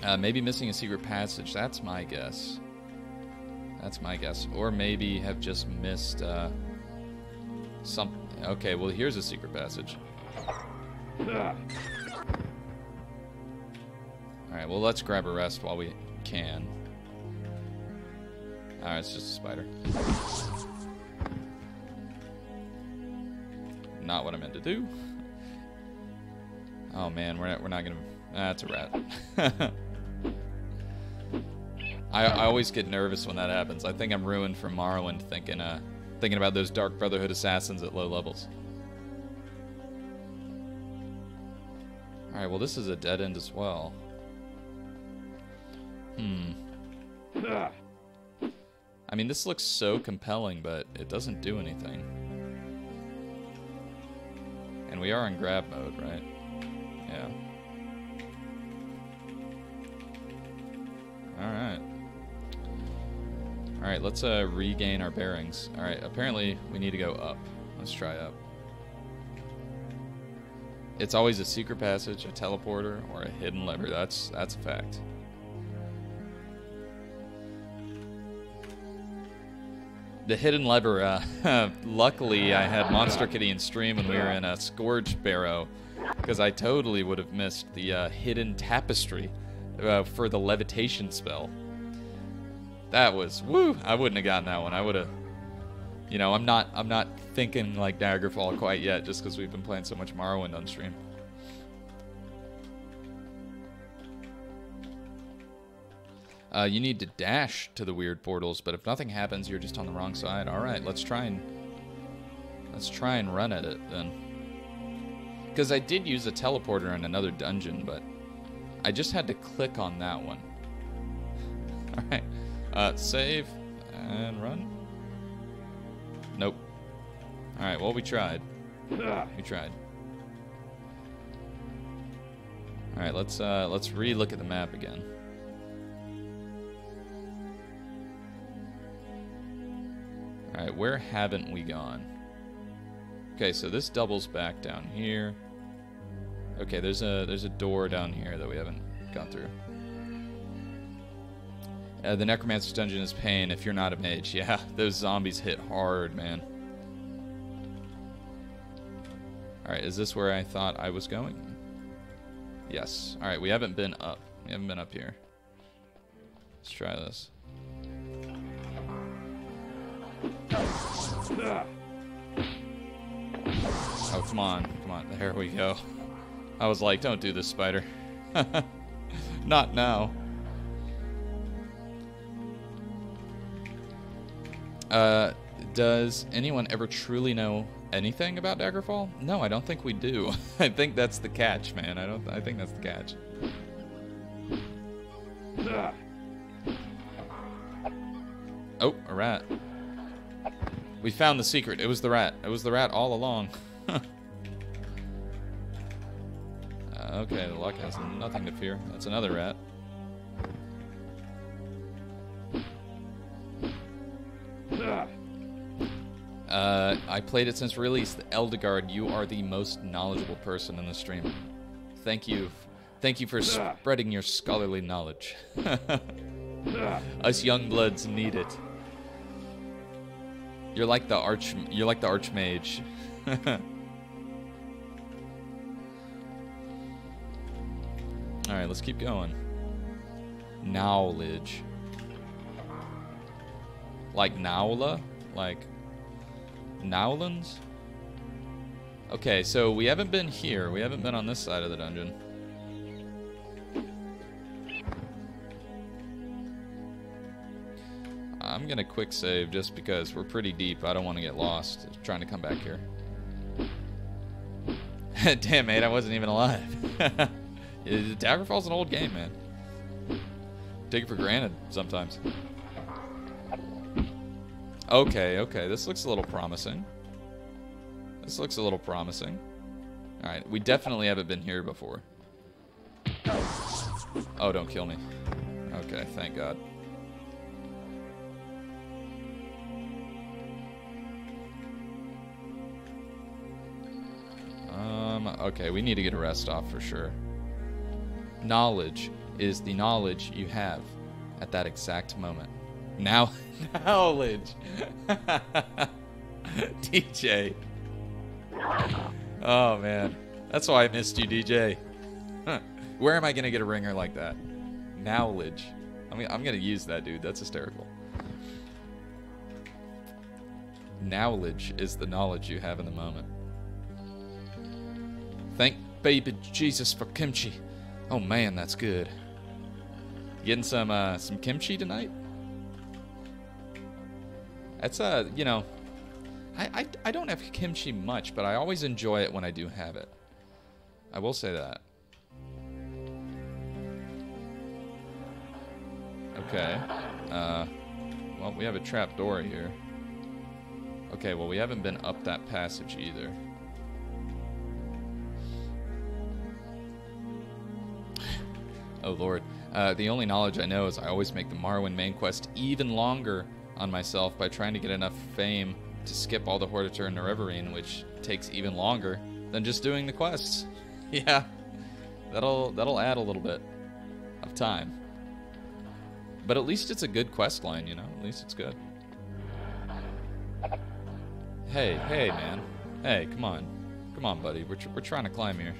Uh, maybe missing a secret passage. That's my guess. That's my guess. Or maybe have just missed uh, some. Okay, well, here's a secret passage. Alright, well, let's grab a rest while we can. Alright, it's just a spider. not what I meant to do. Oh man, we're not, we're not gonna. That's a rat. I, I always get nervous when that happens. I think I'm ruined from Morrowind thinking uh thinking about those Dark Brotherhood assassins at low levels. Alright, well this is a dead end as well. Hmm. I mean, this looks so compelling, but it doesn't do anything. And we are in grab mode, right? Yeah. Alright. Alright, let's uh, regain our bearings. Alright, apparently we need to go up. Let's try up. It's always a secret passage, a teleporter, or a hidden lever. That's that's a fact. The hidden lever. Uh, luckily, I had Monster Kitty in stream when we were in a Scourg Barrow, because I totally would have missed the uh, hidden tapestry uh, for the levitation spell. That was woo! I wouldn't have gotten that one. I would have. You know, I'm not. I'm not thinking like Daggerfall quite yet, just because we've been playing so much Morrowind on stream. Uh, you need to dash to the weird portals, but if nothing happens, you're just on the wrong side. All right, let's try and let's try and run at it then. Because I did use a teleporter in another dungeon, but I just had to click on that one. All right, uh, save and run. Nope. All right, well we tried. We tried. All right, let's uh, let's re-look at the map again. Alright, where haven't we gone? Okay, so this doubles back down here. Okay, there's a there's a door down here that we haven't gone through. Uh, the Necromancer's Dungeon is pain if you're not a mage. Yeah, those zombies hit hard, man. Alright, is this where I thought I was going? Yes. Alright, we haven't been up. We haven't been up here. Let's try this. Oh, come on. Come on. There we go. I was like, don't do this, spider. Not now. Uh, does anyone ever truly know anything about Daggerfall? No, I don't think we do. I think that's the catch, man. I don't. I think that's the catch. Oh, a rat. We found the secret. It was the rat. It was the rat all along. uh, okay, the luck has nothing to fear. That's another rat. Uh, I played it since release. Eldegard, you are the most knowledgeable person in the stream. Thank you. Thank you for spreading your scholarly knowledge. Us young bloods need it. You're like the arch. You're like the archmage. All right, let's keep going. Knowledge. Like Nowla? Like Nowlands? Okay, so we haven't been here. We haven't been on this side of the dungeon. I'm gonna quick save just because we're pretty deep. I don't want to get lost trying to come back here. Damn, mate, I wasn't even alive. Daggerfall's an old game, man. Take it for granted sometimes. Okay, okay, this looks a little promising. This looks a little promising. Alright, we definitely haven't been here before. Oh, don't kill me. Okay, thank God. Okay, we need to get a rest off for sure. Knowledge is the knowledge you have at that exact moment. Now, knowledge. DJ. Oh, man. That's why I missed you, DJ. Huh. Where am I going to get a ringer like that? Knowledge. I mean, I'm going to use that, dude. That's hysterical. Knowledge is the knowledge you have in the moment. Baby Jesus for kimchi. Oh man, that's good. Getting some uh, some kimchi tonight. That's uh, you know, I, I I don't have kimchi much, but I always enjoy it when I do have it. I will say that. Okay. Uh, well, we have a trap door here. Okay, well, we haven't been up that passage either. Oh lord. Uh, the only knowledge I know is I always make the Morrowind main quest even longer on myself by trying to get enough fame to skip all the Hortator and Nerevarine, which takes even longer than just doing the quests. yeah, that'll that'll add a little bit of time. But at least it's a good quest line, you know. At least it's good. Hey, hey, man. Hey, come on, come on, buddy. We're tr we're trying to climb here.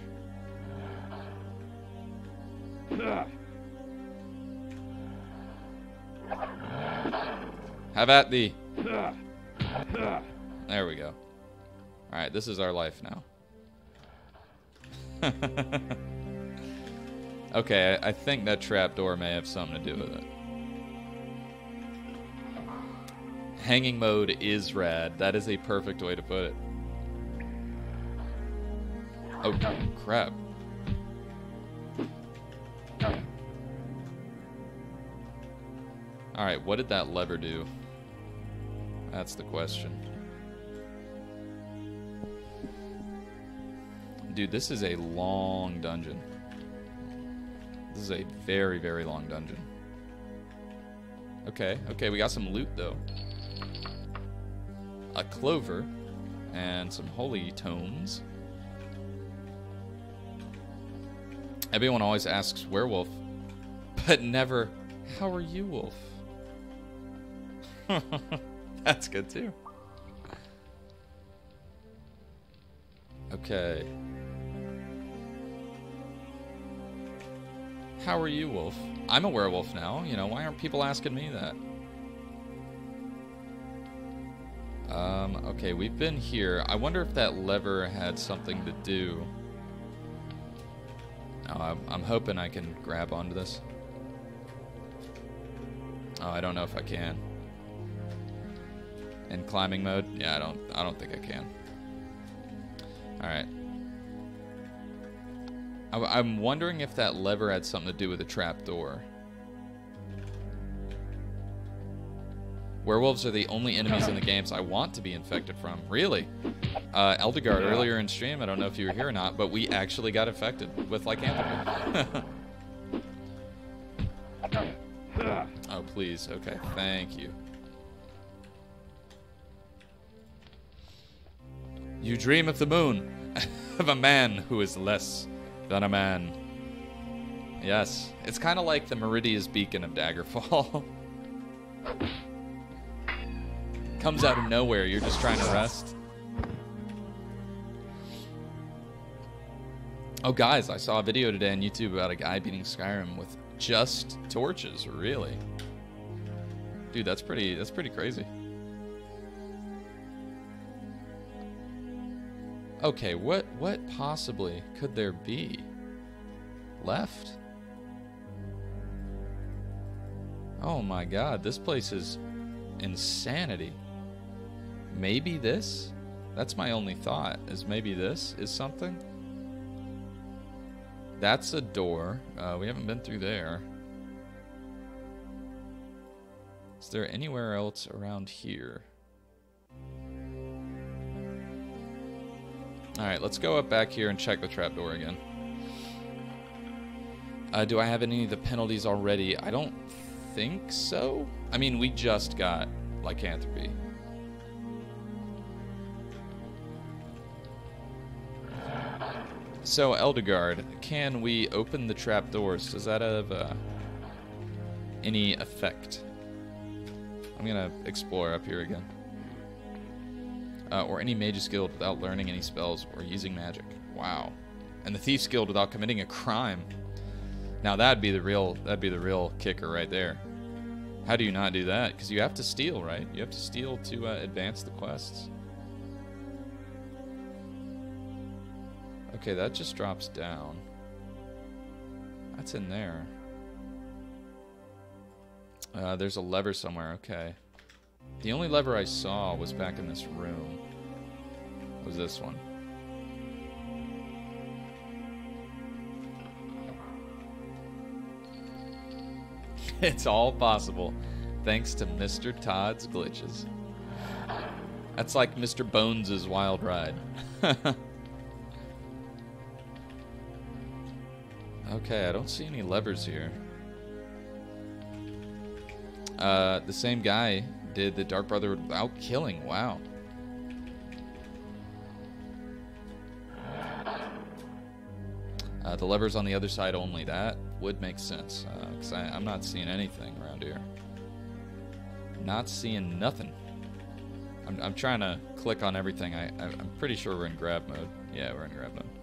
Have at thee. There we go. Alright, this is our life now. okay, I, I think that trapdoor may have something to do with it. Hanging mode is rad. That is a perfect way to put it. Oh, crap. Alright, what did that lever do? That's the question. Dude, this is a long dungeon. This is a very, very long dungeon. Okay, okay, we got some loot though. A clover and some holy tomes. Everyone always asks werewolf, but never, how are you, wolf? That's good too. Okay. How are you, Wolf? I'm a werewolf now. You know, why aren't people asking me that? Um, okay, we've been here. I wonder if that lever had something to do. Oh, I'm, hoping I can grab onto this. Oh, I don't know if I can. In climbing mode? Yeah, I don't I don't think I can. Alright. I'm wondering if that lever had something to do with the trap door. Werewolves are the only enemies in the games I want to be infected from. Really? Uh, Eldegard, earlier in stream, I don't know if you were here or not, but we actually got infected with lycanthropy. oh, please. Okay, thank you. You dream of the moon, of a man who is less than a man. Yes, it's kind of like the Meridia's beacon of Daggerfall. Comes out of nowhere, you're just trying to rest. Oh, guys, I saw a video today on YouTube about a guy beating Skyrim with just torches, really. Dude, that's pretty, that's pretty crazy. Okay, what what possibly could there be left? Oh my god, this place is insanity. Maybe this? That's my only thought, is maybe this is something? That's a door. Uh, we haven't been through there. Is there anywhere else around here? Alright, let's go up back here and check the trapdoor again. Uh, do I have any of the penalties already? I don't think so. I mean, we just got lycanthropy. So, Eldegard, can we open the trapdoors? Does that have uh, any effect? I'm gonna explore up here again uh, or any mage's guild without learning any spells or using magic. Wow. And the thief's guild without committing a crime. Now that'd be the real that'd be the real kicker right there. How do you not do that? Because you have to steal, right? You have to steal to uh, advance the quests. Okay, that just drops down. That's in there. Uh, there's a lever somewhere. Okay. The only lever I saw was back in this room. Was this one. it's all possible thanks to Mr. Todd's glitches. That's like Mr. Bones' wild ride. Okay, I don't see any levers here. Uh, the same guy did the Dark Brotherhood without killing. Wow. Uh, the levers on the other side only. That would make sense. Because uh, I'm not seeing anything around here. Not seeing nothing. I'm, I'm trying to click on everything. I, I, I'm pretty sure we're in grab mode. Yeah, we're in grab mode.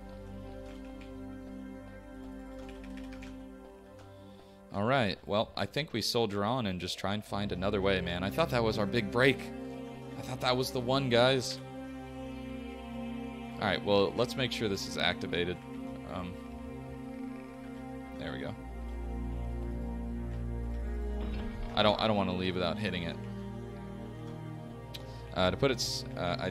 Alright, well, I think we soldier on and just try and find another way, man. I thought that was our big break. I thought that was the one, guys. Alright, well, let's make sure this is activated. Um, there we go. I don't I don't want to leave without hitting it. Uh, to put it, uh,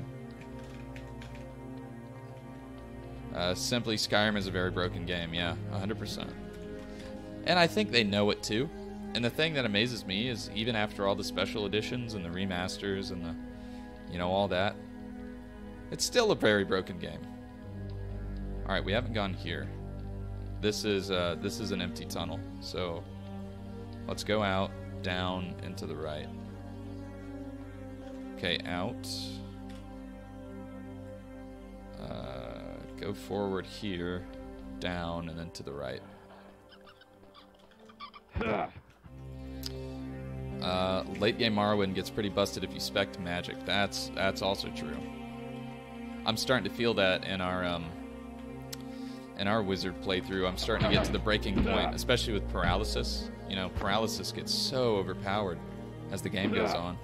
I uh, simply Skyrim is a very broken game. Yeah, 100%. And I think they know it too. And the thing that amazes me is even after all the special editions and the remasters and the, you know, all that, it's still a very broken game. All right, we haven't gone here. This is uh, this is an empty tunnel. So let's go out, down, and to the right. Okay, out. Uh, go forward here, down, and then to the right. Uh, late game Morrowind gets pretty busted if you spec magic. That's that's also true. I'm starting to feel that in our um, in our wizard playthrough. I'm starting to get to the breaking point, especially with paralysis. You know, paralysis gets so overpowered as the game goes on.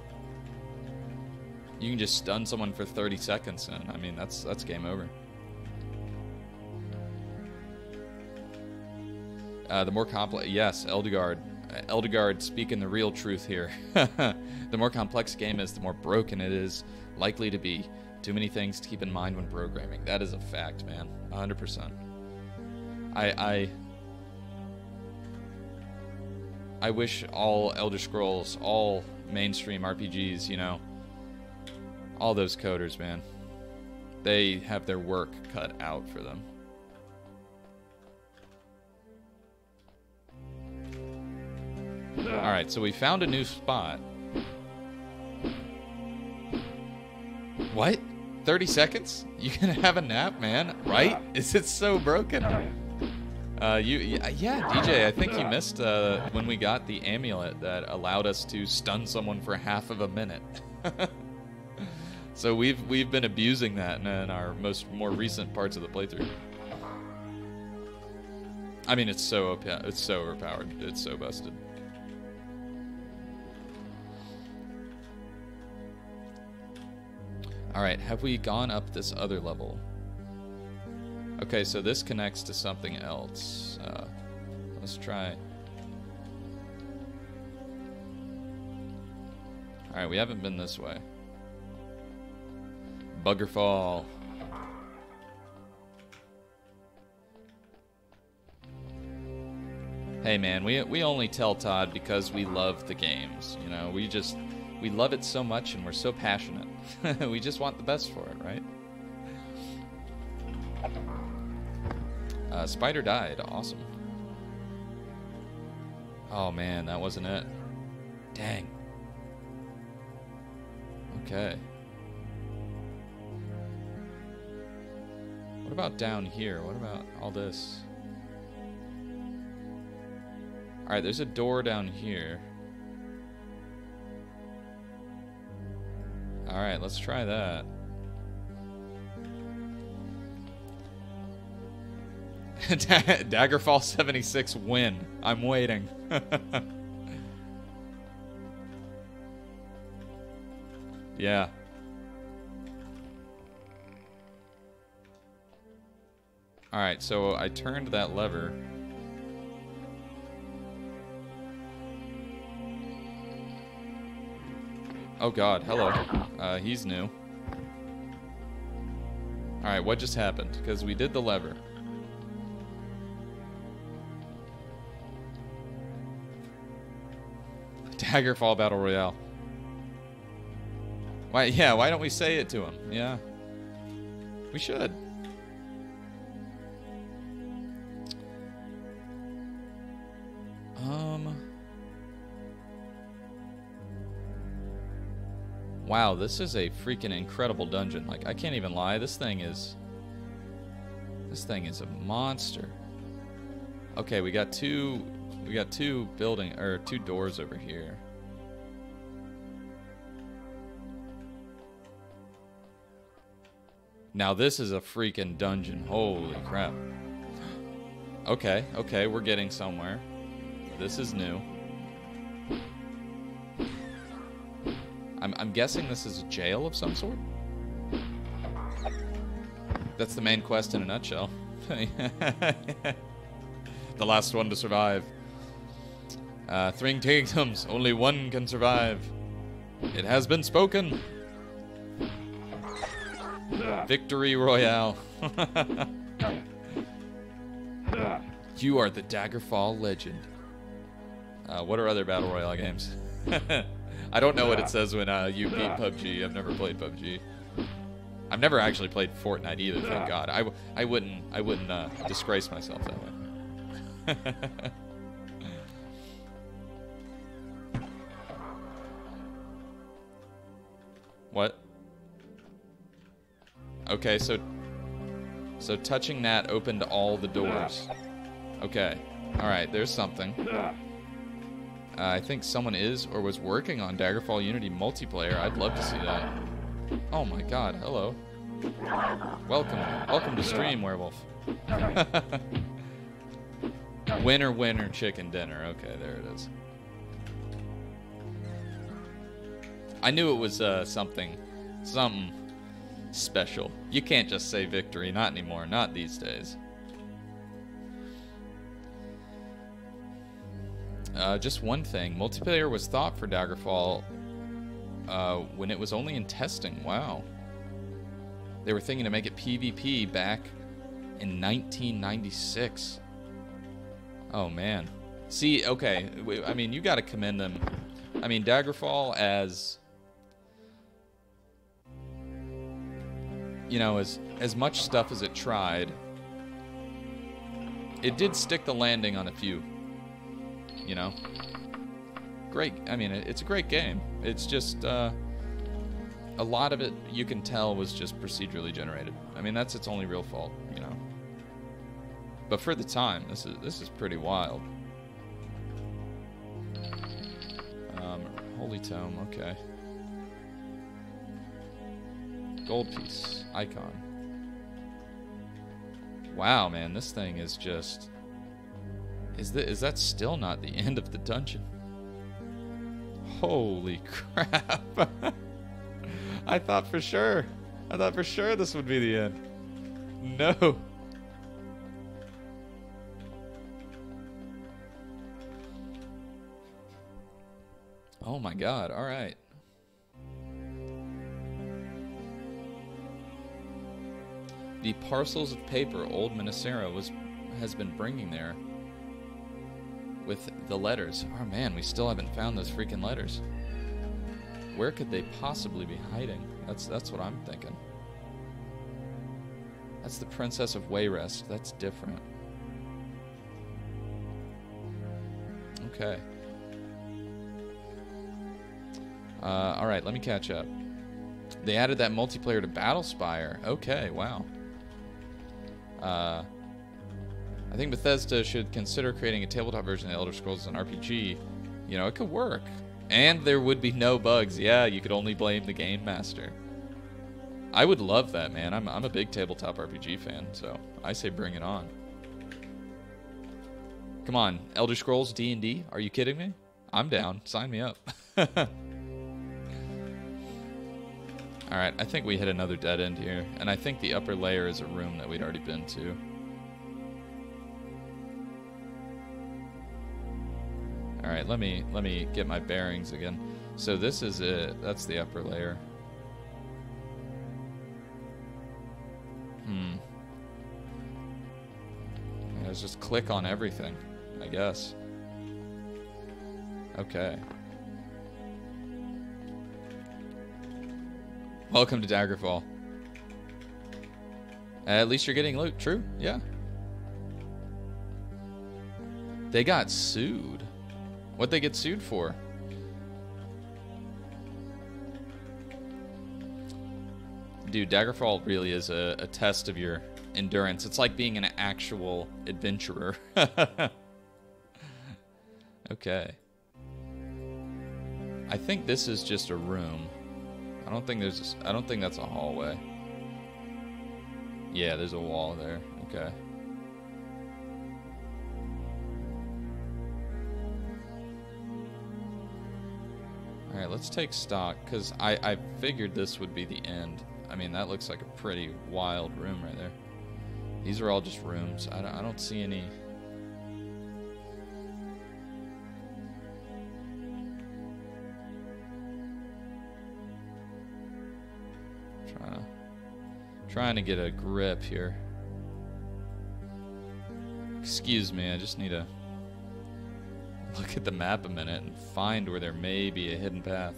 You can just stun someone for 30 seconds, and I mean that's that's game over. Uh, the more complex, yes, Eldegard. Uh, Eldegard speaking the real truth here. the more complex game is, the more broken it is likely to be. Too many things to keep in mind when programming. That is a fact, man. 100%. I I I wish all Elder Scrolls, all mainstream RPGs, you know, all those coders, man, they have their work cut out for them. Alright, so we found a new spot. What? 30 seconds? You can have a nap, man, right? Is it so broken? Uh, you, yeah, DJ, I think you missed uh, when we got the amulet that allowed us to stun someone for half of a minute. so we've we've been abusing that in, in our most more recent parts of the playthrough. I mean, it's so it's so overpowered. It's so busted. Alright, have we gone up this other level? Okay, so this connects to something else. Uh, let's try. Alright, we haven't been this way. Buggerfall. Hey man, we, we only tell Todd because we love the games. You know, we just we love it so much and we're so passionate. we just want the best for it, right? Uh, spider died. Awesome. Oh man, that wasn't it. Dang. Okay. What about down here? What about all this? Alright, there's a door down here. Alright, let's try that. Daggerfall 76 win. I'm waiting. yeah. Alright, so I turned that lever. Oh god, hello. Uh, he's new. Alright, what just happened? Because we did the lever. Daggerfall Battle Royale. Why, yeah, why don't we say it to him? Yeah. We should. Wow, this is a freaking incredible dungeon. Like, I can't even lie. This thing is... This thing is a monster. Okay, we got two... We got two building... Or two doors over here. Now this is a freaking dungeon. Holy crap. Okay, okay, we're getting somewhere. This is new. I'm, I'm guessing this is a jail of some sort? That's the main quest in a nutshell. the last one to survive. Uh, three kingdoms, only one can survive. It has been spoken. Victory Royale. you are the Daggerfall legend. Uh, what are other Battle Royale games? I don't know what it says when uh, you beat PUBG. I've never played PUBG. I've never actually played Fortnite either, thank God. I, I wouldn't, I wouldn't uh, disgrace myself that way. what? Okay, so so touching that opened all the doors. Okay. Alright, there's something. Uh, I think someone is or was working on Daggerfall Unity multiplayer. I'd love to see that. Oh my god, hello. Welcome. Welcome to stream, Werewolf. winner, winner, chicken dinner. Okay, there it is. I knew it was uh, something, something special. You can't just say victory, not anymore, not these days. Uh, just one thing. Multiplayer was thought for Daggerfall uh, when it was only in testing. Wow. They were thinking to make it PvP back in 1996. Oh, man. See, okay. I mean, you got to commend them. I mean, Daggerfall as you know, as as much stuff as it tried, it did stick the landing on a few. You know, great. I mean, it's a great game. It's just uh, a lot of it you can tell was just procedurally generated. I mean, that's its only real fault. You know, but for the time, this is this is pretty wild. Um, Holy Tome. Okay. Gold piece. Icon. Wow, man, this thing is just... Is that, is that still not the end of the dungeon? Holy crap. I thought for sure. I thought for sure this would be the end. No. Oh my god, alright. the parcels of paper old Mynisera was has been bringing there with the letters. Oh man, we still haven't found those freaking letters. Where could they possibly be hiding? That's that's what I'm thinking. That's the Princess of Wayrest. That's different. Okay. Uh, all right, let me catch up. They added that multiplayer to Battlespire. Okay, wow. Uh, I think Bethesda should consider creating a tabletop version of Elder Scrolls as an RPG. You know, it could work. And there would be no bugs. Yeah, you could only blame the game master. I would love that, man. I'm, I'm a big tabletop RPG fan, so I say bring it on. Come on, Elder Scrolls D&D? Are you kidding me? I'm down. Sign me up. Alright, I think we hit another dead end here. And I think the upper layer is a room that we'd already been to. Alright, let me let me get my bearings again. So this is it. That's the upper layer. Hmm. Let's just click on everything, I guess. Okay. Welcome to Daggerfall. At least you're getting loot. True? Yeah. They got sued. What'd they get sued for? Dude, Daggerfall really is a, a test of your endurance. It's like being an actual adventurer. okay. I think this is just a room. I don't think there's. I don't think that's a hallway. Yeah, there's a wall there. Okay. Alright, let's take stock, because I, I figured this would be the end. I mean, that looks like a pretty wild room right there. These are all just rooms. I don't, I don't see any... Trying to, trying to get a grip here. Excuse me, I just need to look at the map a minute and find where there may be a hidden path.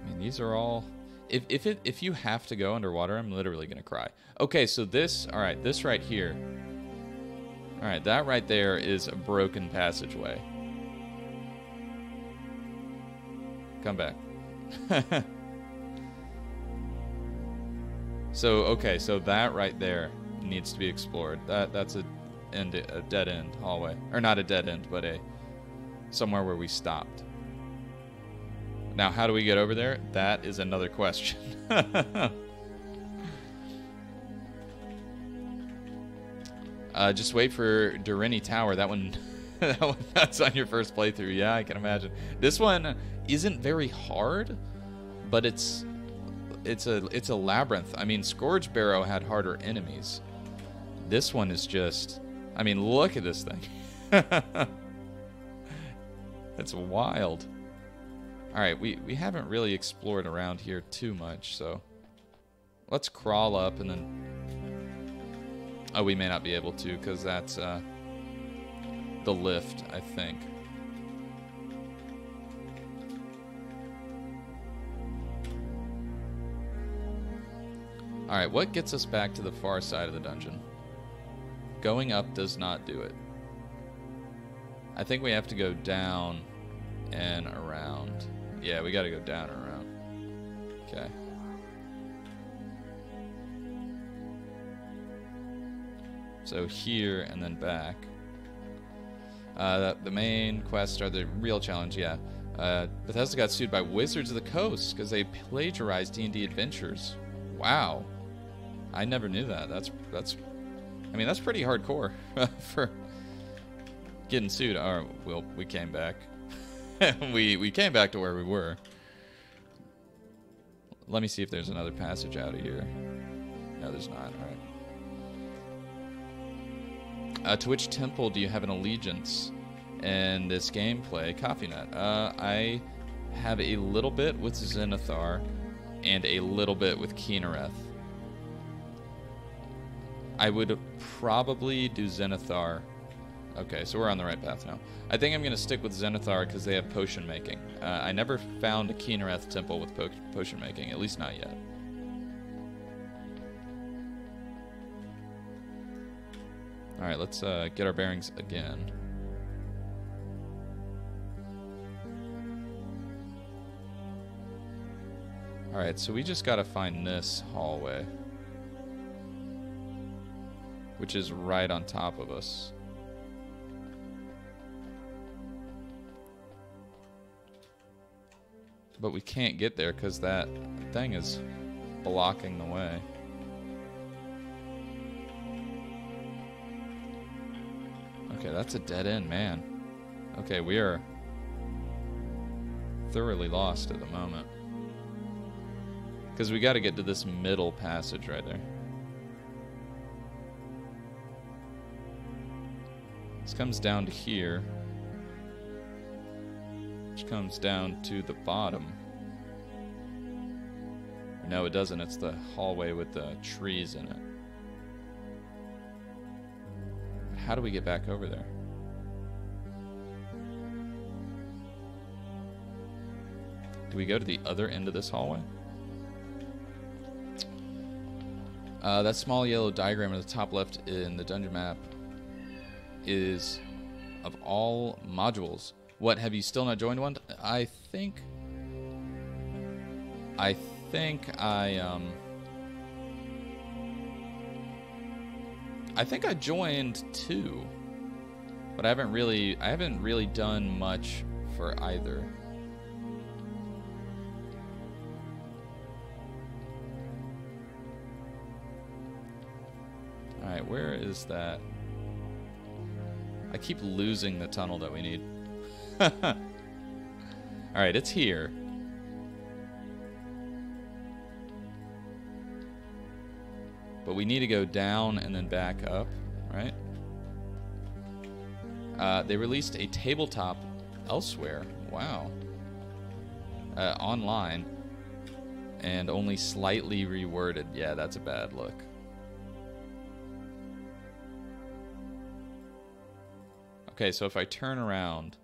I mean, these are all. If if it if you have to go underwater, I'm literally gonna cry. Okay, so this. All right, this right here. All right, that right there is a broken passageway. Come back. so okay, so that right there needs to be explored. That that's a end a dead end hallway, or not a dead end, but a somewhere where we stopped. Now, how do we get over there? That is another question. uh, just wait for Direnni Tower. That one, that one, that's on your first playthrough. Yeah, I can imagine. This one isn't very hard, but it's it's a it's a labyrinth. I mean, Scourg Barrow had harder enemies. This one is just, I mean, look at this thing. it's wild. All right, we, we haven't really explored around here too much, so let's crawl up and then... Oh, we may not be able to because that's uh, the lift, I think. Alright, what gets us back to the far side of the dungeon? Going up does not do it. I think we have to go down and around. Yeah, we gotta go down and around. Okay. So here and then back. Uh, the main quests are the real challenge, yeah. Uh, Bethesda got sued by Wizards of the Coast because they plagiarized D&D Adventures. Wow. I never knew that. That's that's I mean, that's pretty hardcore for getting sued. All right, well, we came back. we we came back to where we were. Let me see if there's another passage out of here. No, there's not. All right. Uh, to which temple do you have an allegiance in this gameplay, CoffeeNut? Uh, I have a little bit with Zenithar and a little bit with Kynareth. I would probably do Zenithar Okay, so we're on the right path now. I think I'm going to stick with Zenithar because they have potion making. Uh, I never found a Kynareth temple with po potion making, at least not yet. Alright, let's uh, get our bearings again. Alright, so we just gotta find this hallway. Which is right on top of us. But we can't get there because that thing is blocking the way. Okay, that's a dead end, man. Okay, we are thoroughly lost at the moment. Because we got to get to this middle passage right there. This comes down to here which comes down to the bottom. No, it doesn't. It's the hallway with the trees in it. How do we get back over there? Do we go to the other end of this hallway? Uh, that small yellow diagram in the top left in the dungeon map is of all modules What, have you still not joined one? I think... I think I, um... I think I joined two. But I haven't really I haven't really done much for either. Alright, where is that? I keep losing the tunnel that we need. Alright, it's here. But we need to go down and then back up, right? Uh, they released a tabletop elsewhere. Wow. Uh, online. And only slightly reworded. Yeah, that's a bad look. Okay, so if I turn around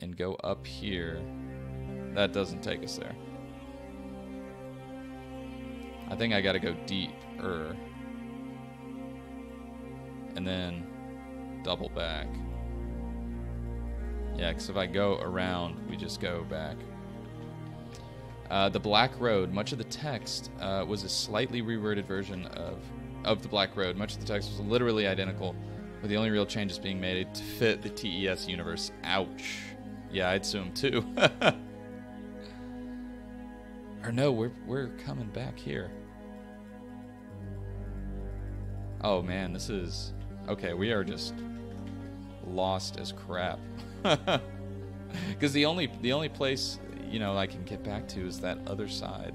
and go up here, that doesn't take us there. I think I gotta go deeper. And then double back. Yeah, because if I go around, we just go back. Uh, the Black Road. Much of the text uh, was a slightly reworded version of of the Black Road. Much of the text was literally identical, with the only real changes being made to fit the TES universe. Ouch. Yeah, I'd assume too. or no, we're we're coming back here. Oh man, this is okay. We are just lost as crap. Because the only the only place you know I can get back to is that other side.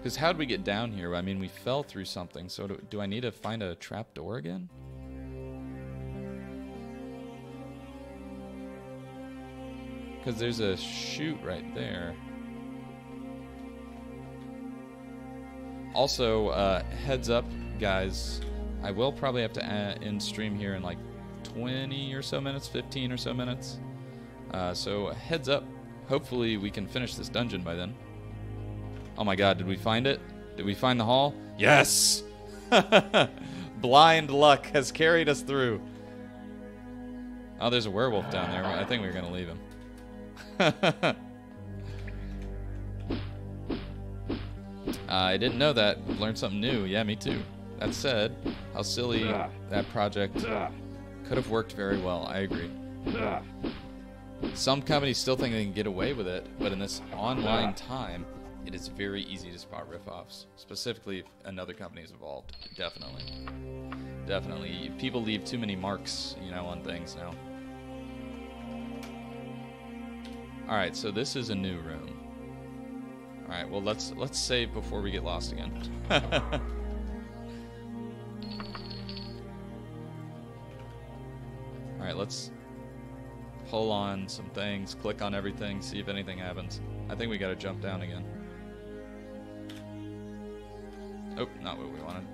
Because how'd we get down here? I mean, we fell through something. So do, do I need to find a trap door again? Because there's a chute right there. Also, uh, heads up, guys. I will probably have to end stream here in like 20 or so minutes, 15 or so minutes. Uh, so heads up. Hopefully we can finish this dungeon by then. Oh my god, did we find it? Did we find the hall? Yes! Blind luck has carried us through. Oh, there's a werewolf down there. I think we are going to leave him. I didn't know that. Learned something new. Yeah, me too. That said, how silly that project could have worked very well. I agree. Some companies still think they can get away with it, but in this online time, it is very easy to spot riff-offs. Specifically, if another company is involved. Definitely. Definitely. People leave too many marks, you know, on things now. Alright, so this is a new room. Alright, well let's let's save before we get lost again. Alright, let's pull on some things, click on everything, see if anything happens. I think we gotta jump down again. Oh, not what we wanted.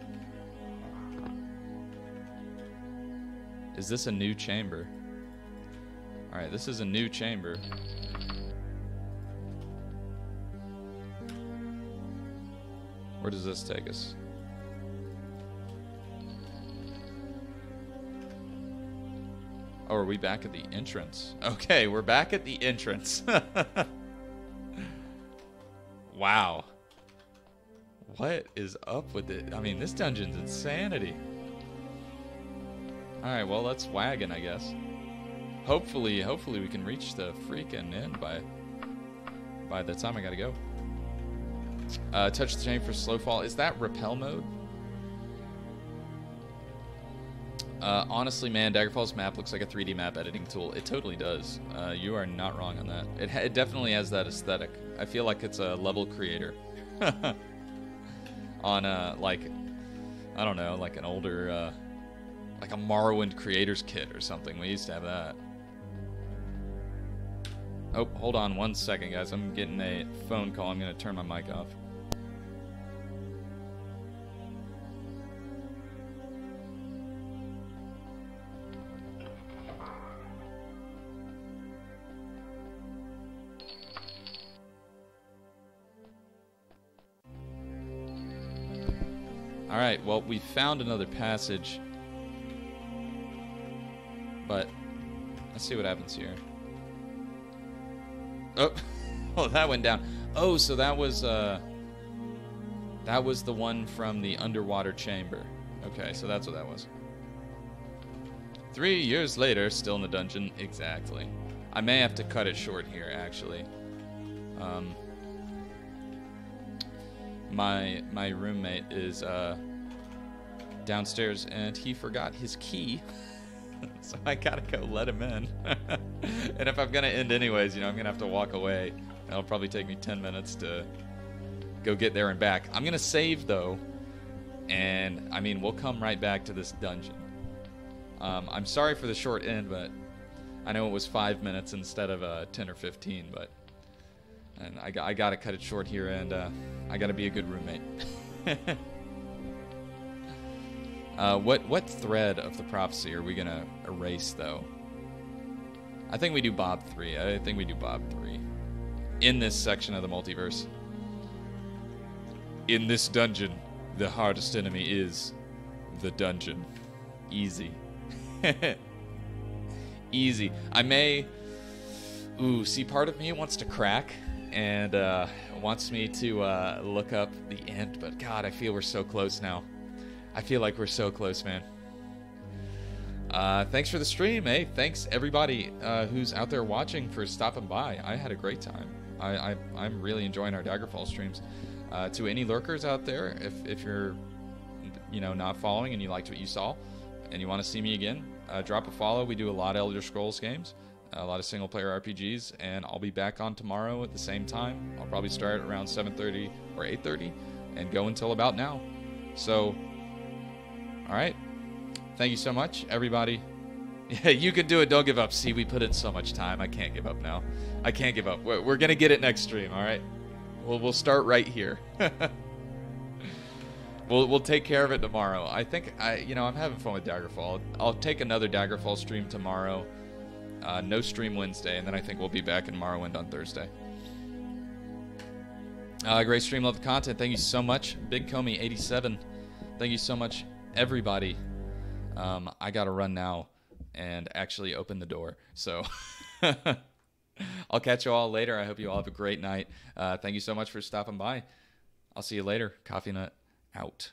Is this a new chamber? Alright, this is a new chamber. Where does this take us? Oh, are we back at the entrance? Okay, we're back at the entrance. wow. What is up with it? I mean, this dungeon's insanity. Alright, well, let's wagon, I guess. Hopefully, hopefully we can reach the freaking end by by the time I gotta go. Uh, touch the chain for slow fall. Is that repel mode? Uh, honestly, man, Daggerfall's map looks like a 3D map editing tool. It totally does. Uh, you are not wrong on that. It, it, definitely has that aesthetic. I feel like it's a level creator. on a, like, I don't know, like an older, uh, like a Morrowind Creators Kit or something. We used to have that. Oh, hold on one second, guys. I'm getting a phone call. I'm going to turn my mic off. Alright, well, we found another passage. But let's see what happens here. Oh, oh, that went down. Oh, so that was uh, that was the one from the underwater chamber. Okay, so that's what that was. Three years later, still in the dungeon. Exactly. I may have to cut it short here, actually. Um, my my roommate is uh, downstairs, and he forgot his key. so I gotta go let him in. and if I'm gonna end anyways, you know, I'm gonna have to walk away. It'll probably take me 10 minutes to go get there and back. I'm gonna save though, and I mean, we'll come right back to this dungeon. Um, I'm sorry for the short end, but I know it was five minutes instead of uh, 10 or 15, but and I, I gotta cut it short here, and uh, I gotta be a good roommate. uh, what what thread of the prophecy are we gonna erase though? I think we do Bob three. I think we do Bob three in this section of the multiverse. In this dungeon, the hardest enemy is the dungeon. Easy. Easy. I may. Ooh, see, part of me wants to crack and uh, wants me to uh, look up the end, but God, I feel we're so close now. I feel like we're so close, man. Uh, thanks for the stream, hey. Eh? Thanks everybody uh, who's out there watching for stopping by. I had a great time. I, I am really enjoying our Daggerfall streams. Uh, to any lurkers out there, if if you're you know not following and you liked what you saw, and you want to see me again, uh, drop a follow. We do a lot of Elder Scrolls games, a lot of single player RPGs, and I'll be back on tomorrow at the same time. I'll probably start around 7:30 or 8:30 and go until about now. So, all right. Thank you so much, everybody. Yeah, you can do it. Don't give up. See, we put in so much time. I can't give up now. I can't give up. We're, we're gonna get it next stream. All right. We'll we'll start right here. we'll we'll take care of it tomorrow. I think I you know I'm having fun with Daggerfall. I'll take another Daggerfall stream tomorrow. Uh, no stream Wednesday, and then I think we'll be back in Morrowind on Thursday. Uh, great stream, love the content. Thank you so much, Big Comey 87. Thank you so much, everybody. Um, I gotta run now and actually open the door. So I'll catch you all later. I hope you all have a great night. Uh, thank you so much for stopping by. I'll see you later. Coffee Nut out.